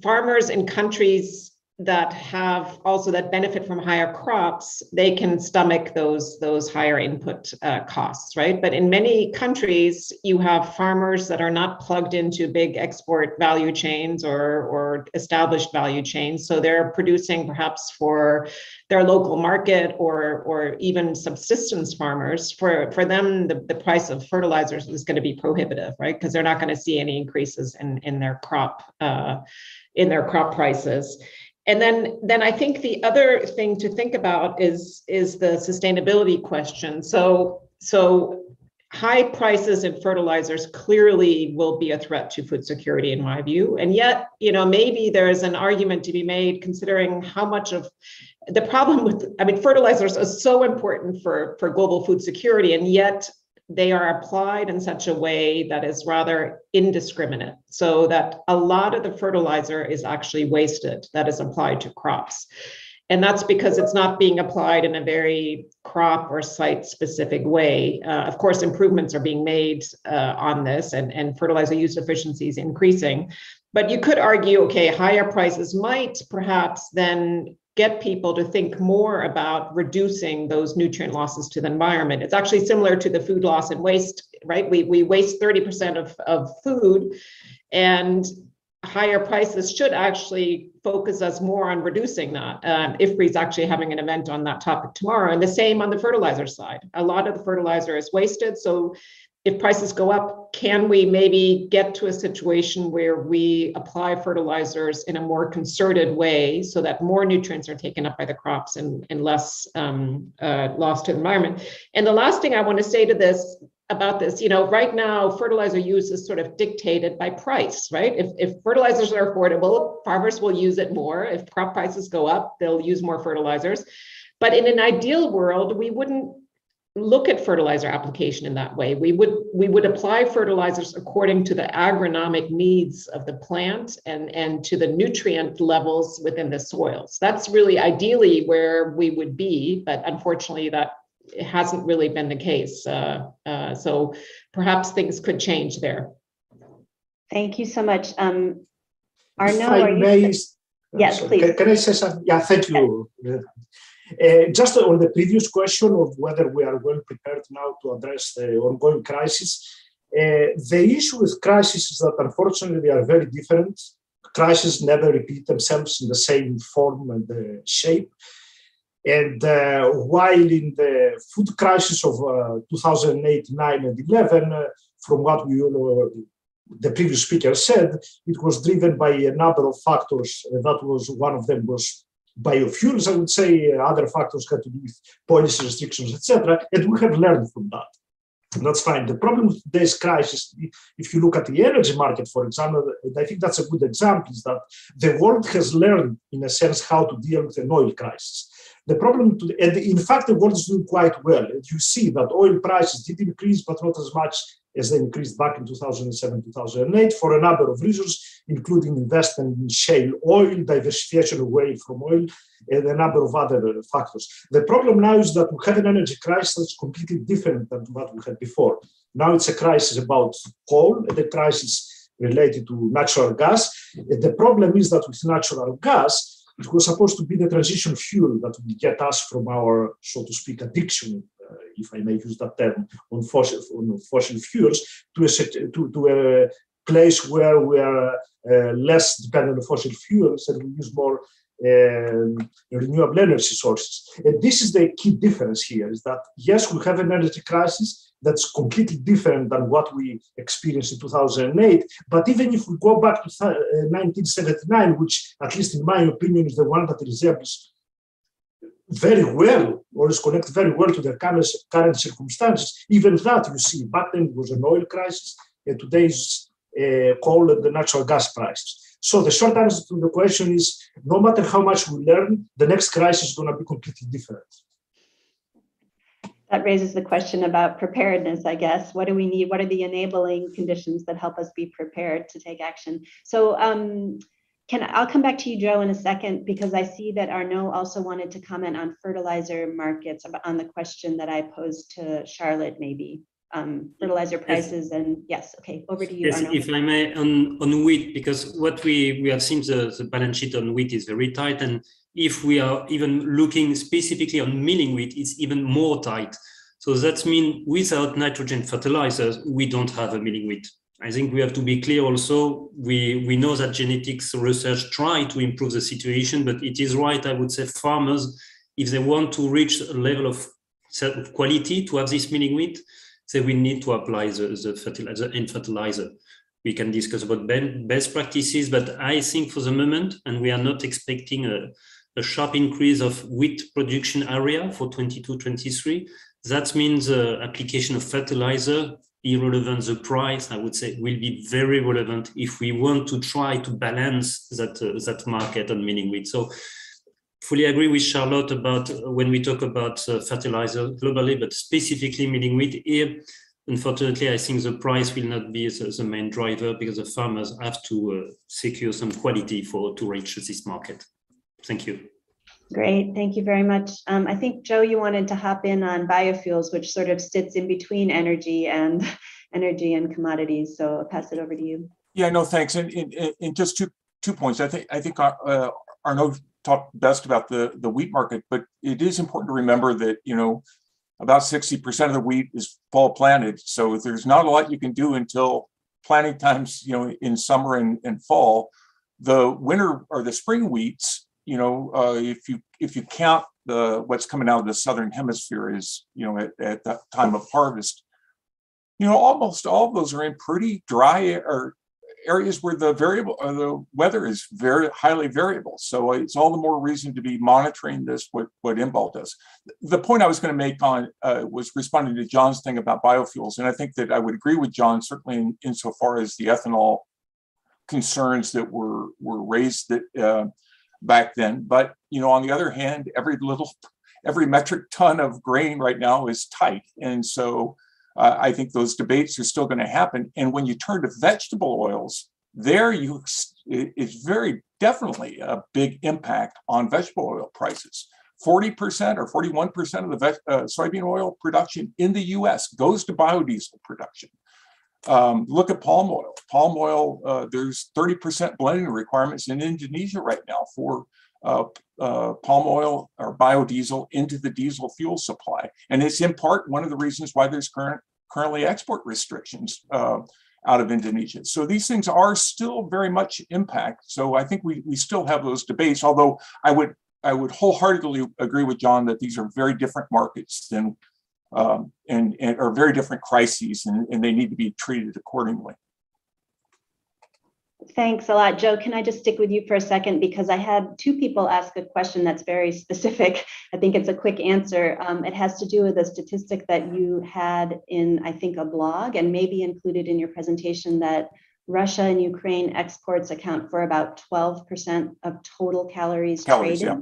farmers in countries that have also that benefit from higher crops, they can stomach those those higher input uh, costs, right? But in many countries, you have farmers that are not plugged into big export value chains or or established value chains, so they're producing perhaps for their local market or or even subsistence farmers. For for them, the, the price of fertilizers is going to be prohibitive, right? Because they're not going to see any increases in in their crop uh, in their crop prices and then then i think the other thing to think about is is the sustainability question. So so high prices in fertilizers clearly will be a threat to food security in my view. And yet you know maybe there's an argument to be made considering how much of the problem with i mean fertilizers are so important for for global food security. And yet they are applied in such a way that is rather indiscriminate, so that a lot of the fertilizer is actually wasted that is applied to crops. And that's because it's not being applied in a very crop or site specific way. Uh, of course, improvements are being made uh, on this and, and fertilizer use efficiency is increasing. But you could argue, okay, higher prices might perhaps then get people to think more about reducing those nutrient losses to the environment. It's actually similar to the food loss and waste, right? We, we waste 30% of, of food and higher prices should actually focus us more on reducing that. Um, IFPRI is actually having an event on that topic tomorrow, and the same on the fertilizer side. A lot of the fertilizer is wasted, so if prices go up, can we maybe get to a situation where we apply fertilizers in a more concerted way so that more nutrients are taken up by the crops and, and less um, uh, lost to the environment? And the last thing I want to say to this about this, you know, right now fertilizer use is sort of dictated by price, right? If, if fertilizers are affordable, farmers will use it more. If crop prices go up, they'll use more fertilizers. But in an ideal world, we wouldn't look at fertilizer application in that way. We would we would apply fertilizers according to the agronomic needs of the plant and and to the nutrient levels within the soils. That's really ideally where we would be, but unfortunately that hasn't really been the case. Uh, uh, so perhaps things could change there. Thank you so much. Um, If Arnaud, I are you? may- Yes, Sorry, please. Can can I say something? Yeah, thank you. Uh, Just on the previous question of whether we are well prepared now to address the ongoing crisis, uh, the issue with crises is that unfortunately they are very different. Crises never repeat themselves in the same form and uh, shape. And uh, while in the food crisis of uh, 2008, 9, and 11, uh, from what we uh, the previous speaker said, it was driven by a number of factors. That was one of them was biofuels. I would say uh, other factors had to do with policy restrictions, etc. And we have learned from that. And that's fine. The problem with today's crisis, if you look at the energy market, for example, and I think that's a good example, is that the world has learned, in a sense, how to deal with an oil crisis. The problem, to, and in fact, the world is doing quite well. You see that oil prices did increase, but not as much as they increased back in 2007, 2008, for a number of reasons, including investment in shale oil, diversification away from oil, and a number of other factors. The problem now is that we have an energy crisis that's completely different than what we had before. Now it's a crisis about coal, and a crisis related to natural gas. The problem is that with natural gas, it was supposed to be the transition fuel that would get us from our, so to speak, addiction, uh, if I may use that term, on fossil, on fossil fuels to a, to, to a place where we are uh, less dependent on fossil fuels and we use more um, renewable energy sources. And this is the key difference here is that yes, we have an energy crisis that's completely different than what we experienced in 2008. But even if we go back to th- uh, 1979, which at least in my opinion is the one that resembles very well or is connected very well to the current, circumstances, even that you see back then was an oil crisis and today's uh, coal and the natural gas prices. So the short answer to the question is no matter how much we learn, the next crisis is going to be completely different. That raises the question about preparedness, I guess. What do we need? What are the enabling conditions that help us be prepared to take action? So um, can I'll come back to you, Joe, in a second, because I see that Arnaud also wanted to comment on fertilizer markets on the question that I posed to Charlotte, maybe. Um, fertilizer prices and yes, okay, over to you, Yes, Arnaud. if I may, on, on wheat, because what we, we have seen the, the balance sheet on wheat is very tight. And if we are even looking specifically on milling wheat, it's even more tight. So that means without nitrogen fertilizers, we don't have a milling wheat. I think we have to be clear also. We, we know that genetics research try to improve the situation, but it is right, I would say farmers, if they want to reach a level of quality to have this milling wheat, they will need to apply the, the fertilizer and fertilizer. We can discuss about best practices, but I think for the moment, and we are not expecting a, a sharp increase of wheat production area for 22, 23. That means the application of fertilizer, irrelevant the price, I would say, will be very relevant if we want to try to balance that, uh, that market on milling wheat. So fully agree with Charlotte about uh, when we talk about uh, fertilizer globally, but specifically milling wheat here. Unfortunately, I think the price will not be the, the main driver because the farmers have to uh, secure some quality for to reach this market. Thank you. Great, thank you very much. Um, I think, Joe, you wanted to hop in on biofuels, which sort of sits in between energy and energy and commodities. So I'll pass it over to you. Yeah, no, thanks. And, and, and- just two, two points. I think, I think uh, Arnaud talked best about the, the wheat market, but it is important to remember that, you know, about sixty percent of the wheat is fall planted. So there's not a lot you can do until planting times, you know, in summer and, and fall. The winter or the spring wheats, you know, uh, if you, if you count the, what's coming out of the southern hemisphere is, you know, at, at that time of harvest, you know, almost all of those are in pretty dry or areas where the variable or the weather is very highly variable. So it's all the more reason to be monitoring this, what, what Inbal does. The point I was going to make on uh, was responding to John's thing about biofuels. And I think that I would agree with John, certainly in, insofar as the ethanol concerns that were, were raised that uh, back then. But, you know, on the other hand, every little, every metric ton of grain right now is tight. And so uh, I think those debates are still going to happen. And when you turn to vegetable oils, there you it- it's very definitely a big impact on vegetable oil prices. 40% or 41% of the veg, uh, soybean oil production in the US goes to biodiesel production. Um, look at palm oil. Palm oil, uh, there's 30% blending requirements in Indonesia right now for uh, uh, palm oil or biodiesel into the diesel fuel supply. And it's in part one of the reasons why there's current currently export restrictions uh, out of Indonesia. So these things are still very much impact. So I think we we still have those debates. Although I would I would wholeheartedly agree with John that these are very different markets than um, and and are very different crises, and, and they need to be treated accordingly. Thanks a lot. Joe, can I just stick with you for a second? Because I had two people ask a question that's very specific. I think it's a quick answer. Um, it has to do with a statistic that you had in, I think, a blog and maybe included in your presentation that Russia and Ukraine exports account for about 12% of total calories Calories, yeah.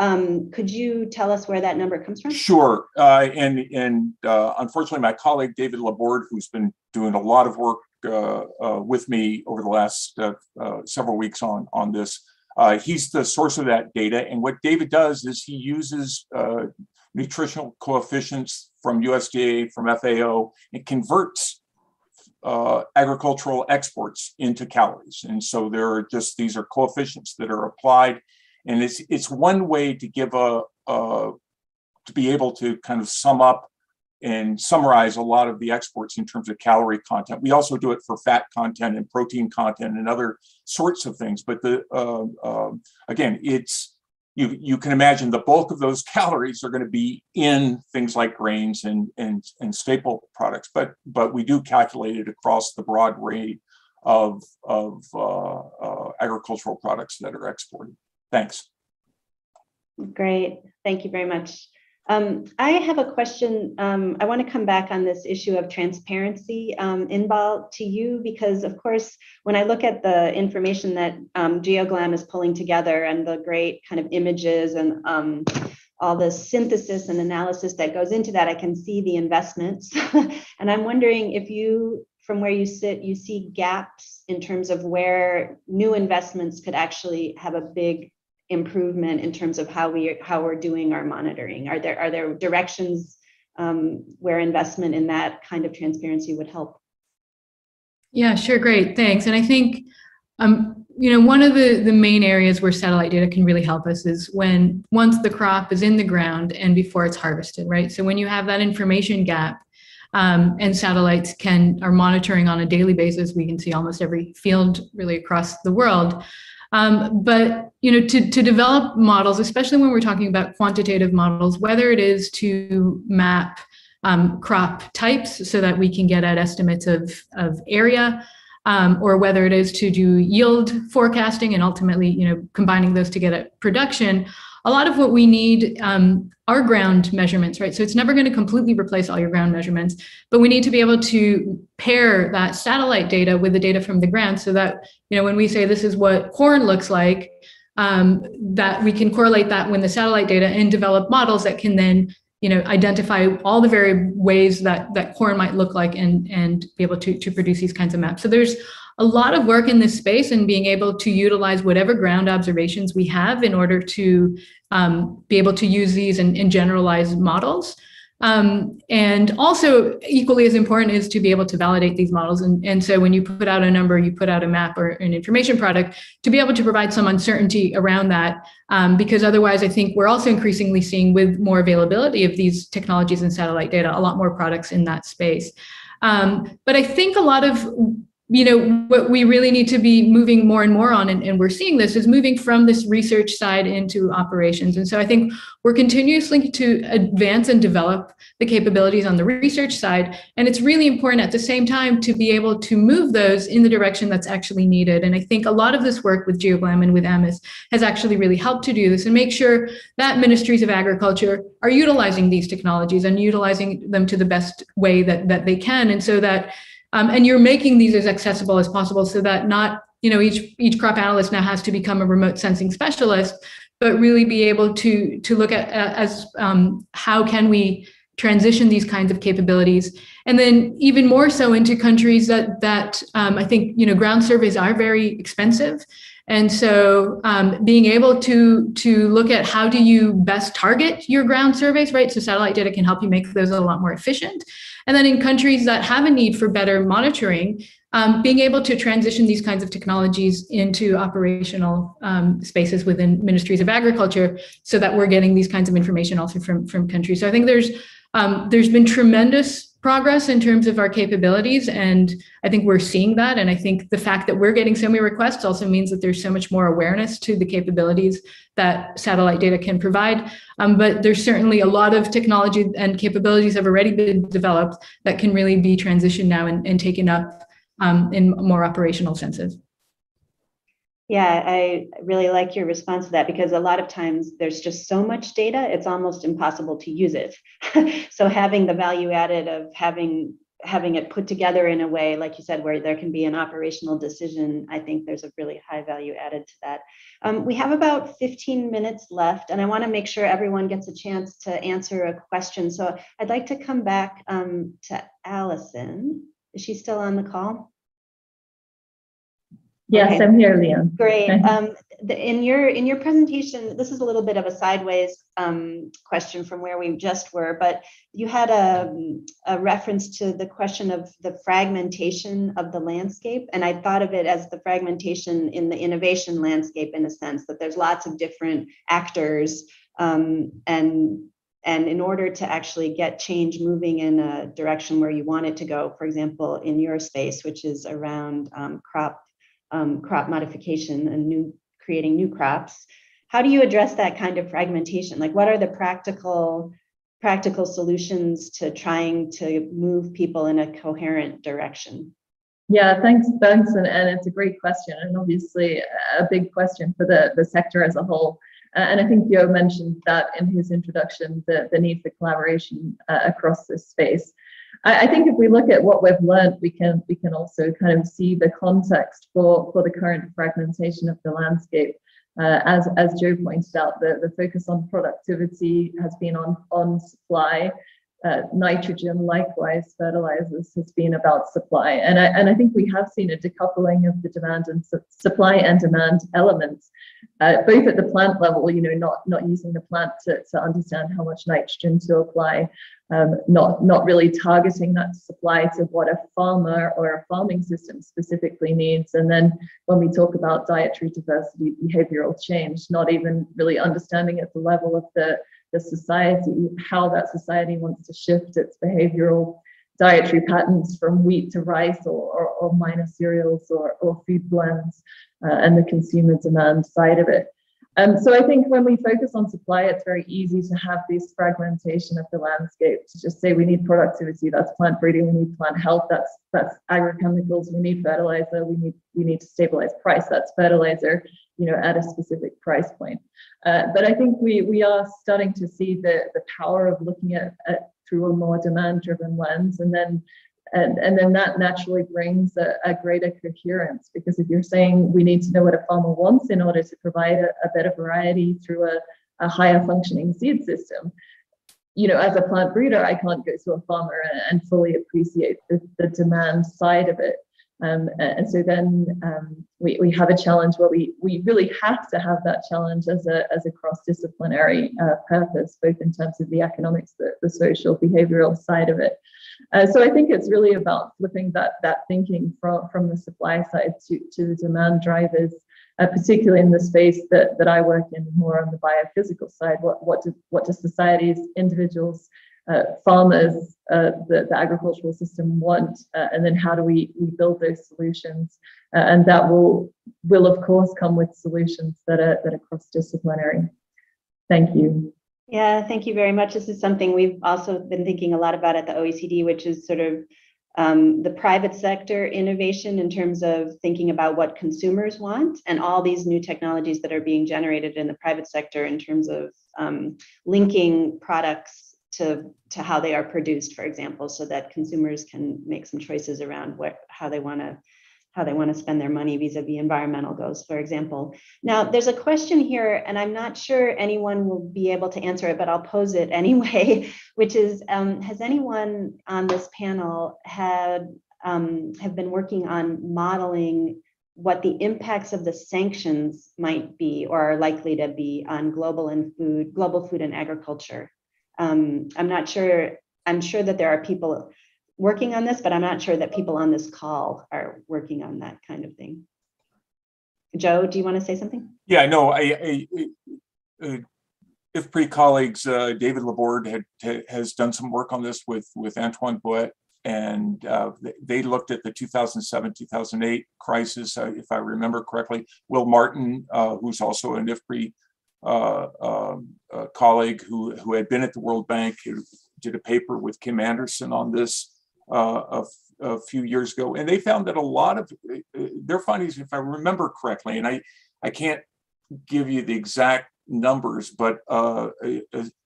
Um, could you tell us where that number comes from? Sure, uh, and and uh, unfortunately, my colleague David Laborde, who's been doing a lot of work uh, uh, with me over the last uh, uh, several weeks on on this, he's the source of that data. And what David does is he uses nutritional coefficients from USDA, from FAO, and converts uh, agricultural exports into calories. And so there are just these are coefficients that are applied, and it's it's one way to give a, a to be able to kind of sum up and summarize a lot of the exports in terms of calorie content. We also do it for fat content and protein content and other sorts of things. But the uh, uh, again, it's you you can imagine the bulk of those calories are going to be in things like grains and and and staple products. But but we do calculate it across the broad range of of uh, uh, agricultural products that are exported. Thanks. Great, thank you very much. Um, I have a question. Um, I want to come back on this issue of transparency, um, Inbal, to you, because of course, when I look at the information that um, GEOGLAM is pulling together and the great kind of images and um, all the synthesis and analysis that goes into that, I can see the investments. and I'm wondering if you, from where you sit, you see gaps in terms of where new investments could actually have a big improvement in terms of how we how we're doing our monitoring? Are there are there directions um, where investment in that kind of transparency would help? Yeah, sure. Great. Thanks. And I think, um, you know, one of the, the main areas where satellite data can really help us is when once the crop is in the ground and before it's harvested, right? So when you have that information gap um, and satellites can are monitoring on a daily basis, we can see almost every field really across the world. Um, but you know, to, to develop models, especially when we're talking about quantitative models, whether it is to map um, crop types so that we can get at estimates of, of area, um, or whether it is to do yield forecasting and ultimately, you know, combining those to get at production, a lot of what we need um, are ground measurements, right? So it's never going to completely replace all your ground measurements, but we need to be able to pair that satellite data with the data from the ground so that, you know, when we say this is what corn looks like, um, that we can correlate that with the satellite data and develop models that can then you know identify all the very ways that that corn might look like and and be able to to produce these kinds of maps so there's a lot of work in this space and being able to utilize whatever ground observations we have in order to um, be able to use these and, and generalize models um, and also equally as important is to be able to validate these models. And, and so when you put out a number, you put out a map or an information product to be able to provide some uncertainty around that. Um, because otherwise, I think we're also increasingly seeing with more availability of these technologies and satellite data, a lot more products in that space. Um, but I think a lot of you know what we really need to be moving more and more on and, and, we're seeing this is moving from this research side into operations. And so i think we're continuously to advance and develop the capabilities on the research side. And it's really important at the same time to be able to move those in the direction that's actually needed. And i think a lot of this work with GEOGLAM and with AMIS has actually really helped to do this and make sure that ministries of agriculture are utilizing these technologies and utilizing them to the best way that, that they can. And so that um, and you're making these as accessible as possible so that not you know each each crop analyst now has to become a remote sensing specialist but really be able to to look at uh, as um, how can we transition these kinds of capabilities? And then even more so into countries that that um, i think you know ground surveys are very expensive. And so um, being able to to look at how do you best target your ground surveys right? So satellite data can help you make those a lot more efficient and then in countries that have a need for better monitoring, um, being able to transition these kinds of technologies into operational um, spaces within ministries of agriculture so that we're getting these kinds of information also from, from countries. So I think there's um, there's been tremendous progress in terms of our capabilities. And I think we're seeing that. And I think the fact that we're getting so many requests also means that there's so much more awareness to the capabilities that satellite data can provide. Um, but there's certainly a lot of technology and capabilities have already been developed that can really be transitioned now and, and taken up um, in more operational senses. Yeah, I really like your response to that because a lot of times there's just so much data, it's almost impossible to use it. so having the value added of having having it put together in a way, like you said, where there can be an operational decision, I think there's a really high value added to that. Um, we have about 15 minutes left, and I want to make sure everyone gets a chance to answer a question. So I'd like to come back um, to Allison. Is she still on the call? Yes, Okay. I'm here, Leon. Great. Um, the, in your in your presentation, this is a little bit of a sideways um, question from where we just were, but you had a, a reference to the question of the fragmentation of the landscape, and I thought of it as the fragmentation in the innovation landscape in a sense that there's lots of different actors um, and and in order to actually get change moving in a direction where you want it to go, for example, in your space, which is around um, crop um, crop modification and new creating new crops, how do you address that kind of fragmentation? Like, what are the practical practical solutions to trying to move people in a coherent direction? Yeah, thanks, thanks, and, and it's a great question, and obviously a big question for the, the sector as a whole. And I think Yo mentioned that in his introduction, the, the need for collaboration uh, across this space. I, I, think if we look at what we've learned, we can we can also kind of see the context for, for the current fragmentation of the landscape. Uh, as, as Joe pointed out, the, the focus on productivity has been on, on supply uh, nitrogen, likewise, fertilizers has been about supply. And I, and I think we have seen a decoupling of the demand and su supply and demand elements, uh, both at the plant level, you know, not, not using the plant to, to understand how much nitrogen to apply, um, not, not really targeting that supply to what a farmer or a farming system specifically needs. And then when we talk about dietary diversity, behavioral change, not even really understanding at the level of the the society, how that society wants to shift its behavioral dietary patterns from wheat to rice or, or, or minor cereals or, or food blends uh, and the consumer demand side of it. Um, so I think when we focus on supply, it's very easy to have this fragmentation of the landscape to just say we need productivity, that's plant breeding, we need plant health, that's that's agrochemicals, we need fertilizer, we need we need to stabilize price, that's fertilizer, you know, at a specific price point. Uh, but I think we we are starting to see the the power of looking at, at through a more demand-driven lens, and then and, and then that naturally brings a, a, greater coherence because if you're saying we need to know what a farmer wants in order to provide a, a better variety through a, a, higher functioning seed system, you know, as a plant breeder, I can't go to a farmer and, and fully appreciate the, the demand side of it. Um, and so then um, we, we have a challenge where we, we really have to have that challenge as a, as a cross-disciplinary uh, purpose, both in terms of the economics, the, the social, behavioral side of it. Uh, so I think it's really about flipping that, that thinking from, from the supply side to, to the demand drivers, uh, particularly in the space that, that I work in more on the biophysical side. What, what, do, what do societies, individuals, farmers, uh, the, the, agricultural system want, uh, and then how do we, we build those solutions? Uh, and that will, will of course come with solutions that are, that are cross-disciplinary. Thank you. Yeah, thank you very much. This is something we've also been thinking a lot about at the OECD, which is sort of um, the private sector innovation in terms of thinking about what consumers want and all these new technologies that are being generated in the private sector in terms of um, linking products to, to how they are produced, for example, so that consumers can make some choices around what how they want to how they want to spend their money vis-a-vis environmental goals, for example. Now, there's a question here, and I'm not sure anyone will be able to answer it, but I'll pose it anyway, which is, um, has anyone on this panel had um, have been working on modeling what the impacts of the sanctions might be or are likely to be on global and food, global food and agriculture? Um, I'm not sure, I'm sure that there are people working on this, but I'm not sure that people on this call are working on that kind of thing. Joe, do you want to say something? Yeah, no, I, I, uh, colleagues, uh, David Laborde had, has done some work on this with, with Antoine Bouet, and uh, they looked at the 2007-2008 crisis, uh, if I remember correctly. Will Martin, uh, who's also an IFPRI colleague who, who had been at the World Bank, who did a paper with Kim Anderson on this uh, a, a few years ago. And they found that a lot of uh, their findings, if I remember correctly, and I, I can't give you the exact numbers, but uh, a,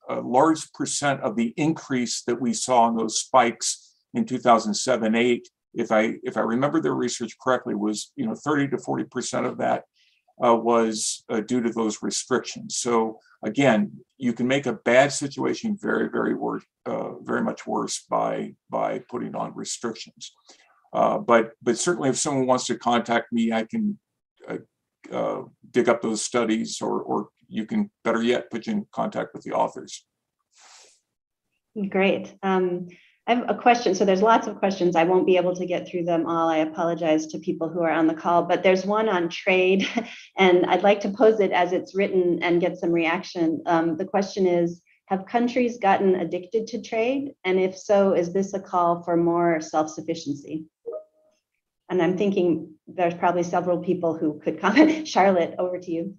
a, large percent of the increase that we saw in those spikes in 2007, 8, if I if I remember their research correctly, was you know 30 to 40 percent of that uh, was uh, due to those restrictions. So again, you can make a bad situation very, very uh, very much worse by by putting on restrictions. Uh, but but certainly, if someone wants to contact me, I can uh, uh, dig up those studies, or or you can better yet put you in contact with the authors. Great. Um, I have a question. So there's lots of questions. I won't be able to get through them all. I apologize to people who are on the call, but there's one on trade, and I'd like to pose it as it's written and get some reaction. Um, the question is, Have countries gotten addicted to trade? And if so, is this a call for more self-sufficiency? And I'm thinking there's probably several people who could comment. Charlotte, over to you.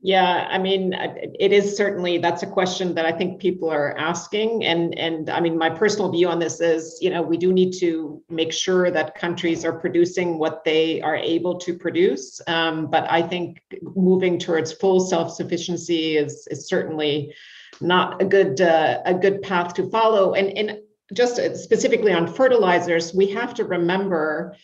Yeah, I mean, uh, it is certainly, that's a question that I think people are asking. And, and I mean, my personal view on this is, you know, we do need to make sure that countries are producing what they are able to produce. Um, but I think moving towards full self-sufficiency is, is certainly not a good, uh, a good path to follow. And, and just specifically on fertilizers, we have to remember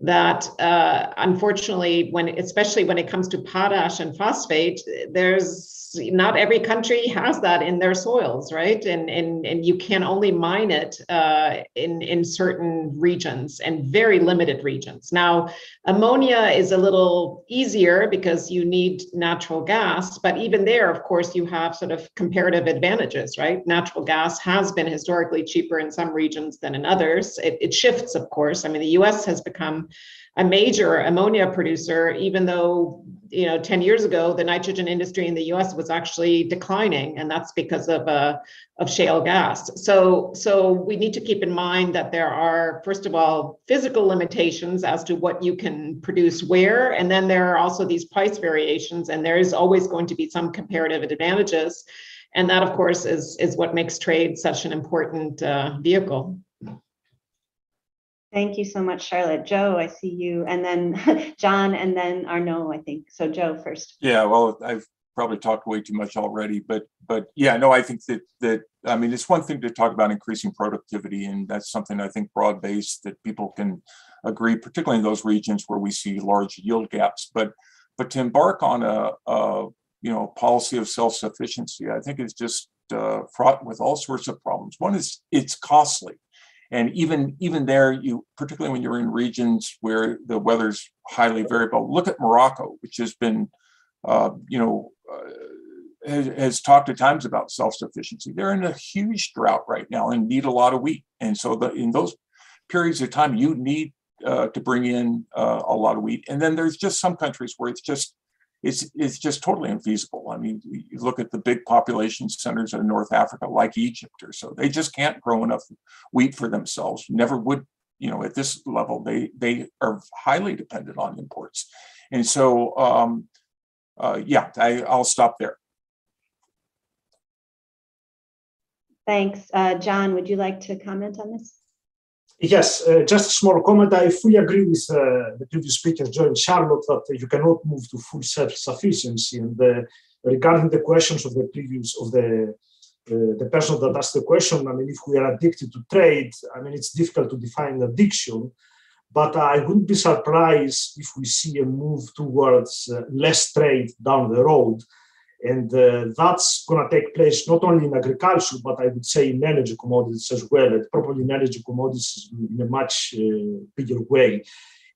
that uh, unfortunately, when especially when it comes to potash and phosphate, there's not every country has that in their soils, right? And and and you can only mine it uh, in in certain regions and very limited regions. Now, ammonia is a little easier because you need natural gas, but even there, of course, you have sort of comparative advantages, right? Natural gas has been historically cheaper in some regions than in others. It, it shifts, of course. I mean, the U.S. has become a major ammonia producer, even though you know 10 years ago the nitrogen industry in the U.S. was actually declining, and that's because of uh, of shale gas. So so we need to keep in mind that there are first of all physical limitations as to what you can produce where, and then there are also these price variations, and there is always going to be some comparative advantages, and that of course is is what makes trade such an important uh, vehicle. Thank you so much, Charlotte. Joe, I see you, and then John, and then Arnaud, I think. So Joe first. Yeah, well, I've probably talked way too much already, but but yeah, no, I think that that I mean it's one thing to talk about increasing productivity, and that's something I think broad based that people can agree, particularly in those regions where we see large yield gaps. But but to embark on a, a you know policy of self sufficiency, I think is just uh, fraught with all sorts of problems. One is it's costly and even even there you particularly when you're in regions where the weather's highly variable look at morocco which has been uh, you know uh, has, has, talked at times about self-sufficiency. They're in a huge drought right now and need a lot of wheat. And so the, in those periods of time you need uh, to bring in uh, a lot of wheat. And then there's just some countries where it's just it's it's just totally infeasible. I mean, you look at the big population centers in North Africa, like Egypt or so, they just can't grow enough wheat for themselves. Never would, you know, at this level, they they are highly dependent on imports, and so um, uh, yeah, I, I'll stop there. Thanks, uh, John. Would you like to comment on this? Yes, uh, just a small comment. I fully agree with uh, the previous speaker, John Charlotte, that you cannot move to full self-sufficiency. And uh, regarding the questions of the previous of the uh, the person that asked the question, I mean, if we are addicted to trade, I mean, it's difficult to define addiction. But I wouldn't be surprised if we see a move towards uh, less trade down the road and uh, that's going to take place not only in agriculture, but I would say in energy commodities as well, and probably in energy commodities in a much uh, bigger way.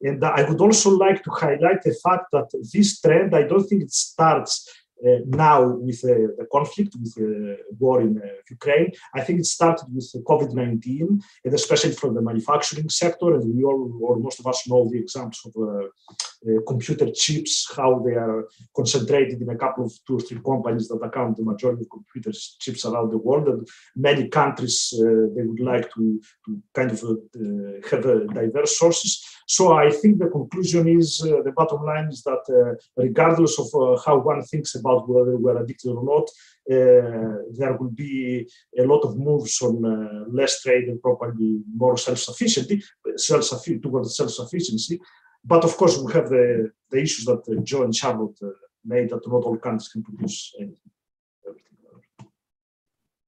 And I would also like to highlight the fact that this trend, I don't think it starts Uh, now with uh, the conflict, with the war in uh, Ukraine. I think it started with COVID-19, and especially from the manufacturing sector. And we all, or most of us know the examples of uh, computer chips, how they are concentrated in a couple of two or three companies that account the majority of computer chips around the world. And many countries, they would like to, to kind of have diverse sources. So I think the conclusion is, the bottom line is that regardless of how one thinks about about whether we're addicted or not. Uh, there will be a lot of moves on uh, less trade and probably more self-sufficiency, self-sufficient towards self-sufficiency. But of course, we have the, the issues that uh, Joe and Charlotte made that not all countries can produce anything.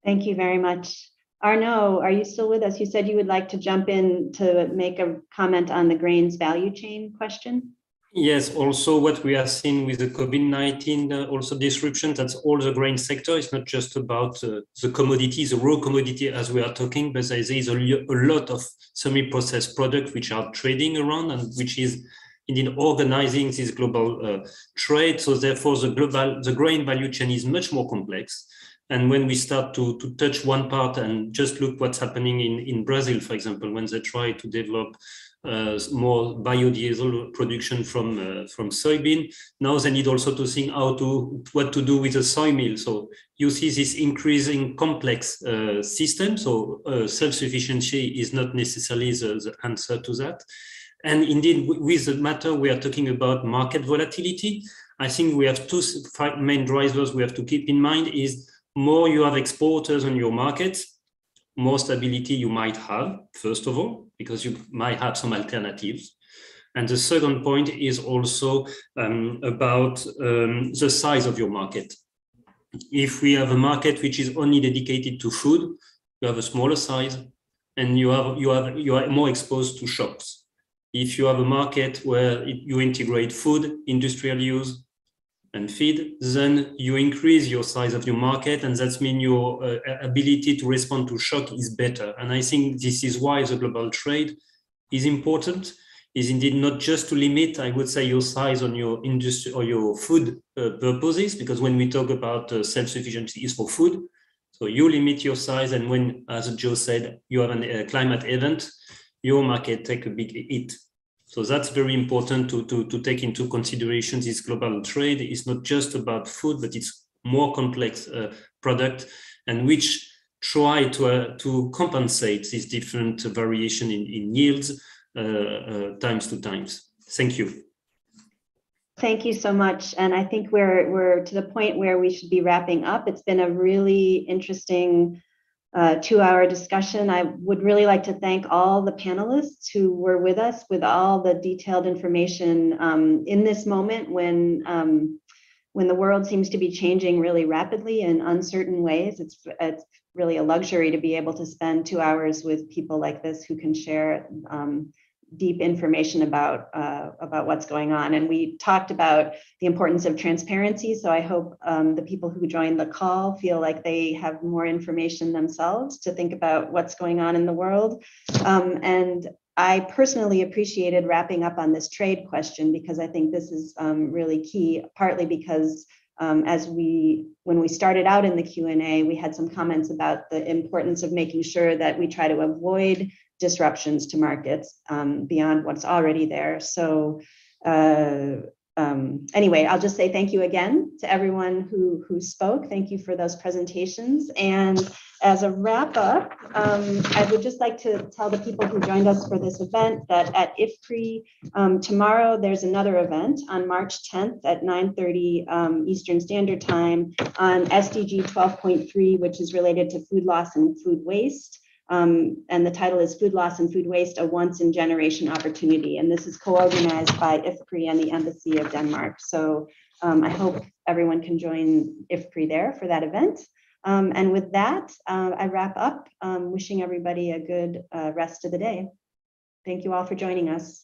Thank you very much. Arnaud, are you still with us? You said you would like to jump in to make a comment on the grains value chain question. Yes, also what we are seeing with the COVID-19 uh, also disruption, that's all the grain sector. It's not just about uh, the commodities, the raw commodity as we are talking, but there is a, a lot of semi-processed products which are trading around and which is indeed organizing this global uh, trade. So therefore the global, the grain value chain is much more complex. And when we start to, to touch one part and just look what's happening in, in Brazil, for example, when they try to develop uh, more biodiesel production from uh, from soybean. Now they need also to think how to what to do with the soy meal. So you see this increasing complex uh, system. So uh, self-sufficiency is not necessarily the, the answer to that. And indeed, with the matter we are talking about market volatility, I think we have two main drivers we have to keep in mind is more you have exporters on your market, more stability you might have, first of all, because you might have some alternatives. And the second point is also um, about um, the size of your market. If we have a market which is only dedicated to food, you have a smaller size and you have you have you are more exposed to shocks. If you have a market where you integrate food, industrial use, and feed, then you increase your size of your market, and that means your uh, ability to respond to shock is better. And I think this is why the global trade is important. Is indeed not just to limit, I would say, your size on your industry or your food uh, purposes, because when we talk about uh, self-sufficiency is for food. So you limit your size, and when, as Joe said, you have a uh, climate event, your market take a big hit. So that's very important to, to, to take into consideration this global trade. It's not just about food, but it's more complex uh, product and which try to, uh, to compensate this different variation in, in yields uh, uh, times to times. Thank you. Thank you so much. And I think we're, we're to the point where we should be wrapping up. It's been a really interesting uh, two-hour discussion. I would really like to thank all the panelists who were with us with all the detailed information um, in this moment when um, when the world seems to be changing really rapidly in uncertain ways. It's it's really a luxury to be able to spend two hours with people like this who can share um, deep information about uh, about what's going on. And we talked about the importance of transparency. So I hope um, the people who joined the call feel like they have more information themselves to think about what's going on in the world. Um, and I personally appreciated wrapping up on this trade question because I think this is um, really key, partly because um, as we, when we started out in the Q&A, we had some comments about the importance of making sure that we try to avoid disruptions to markets um, beyond what's already there. So uh, um, anyway, I'll just say thank you again to everyone who, who spoke. Thank you for those presentations. And as a wrap up, um, I would just like to tell the people who joined us for this event that at IFPRI um, tomorrow, there's another event on March 10th at 9.30 um, Eastern Standard Time on SDG 12.3, which is related to food loss and food waste. Um, and the title is Food Loss and Food Waste, a Once in Generation Opportunity. And this is co-organized by IFPRI and the Embassy of Denmark. So um, I hope everyone can join IFPRI there for that event. Um, and with that, uh, I wrap up, um, wishing everybody a good uh, rest of the day. Thank you all for joining us.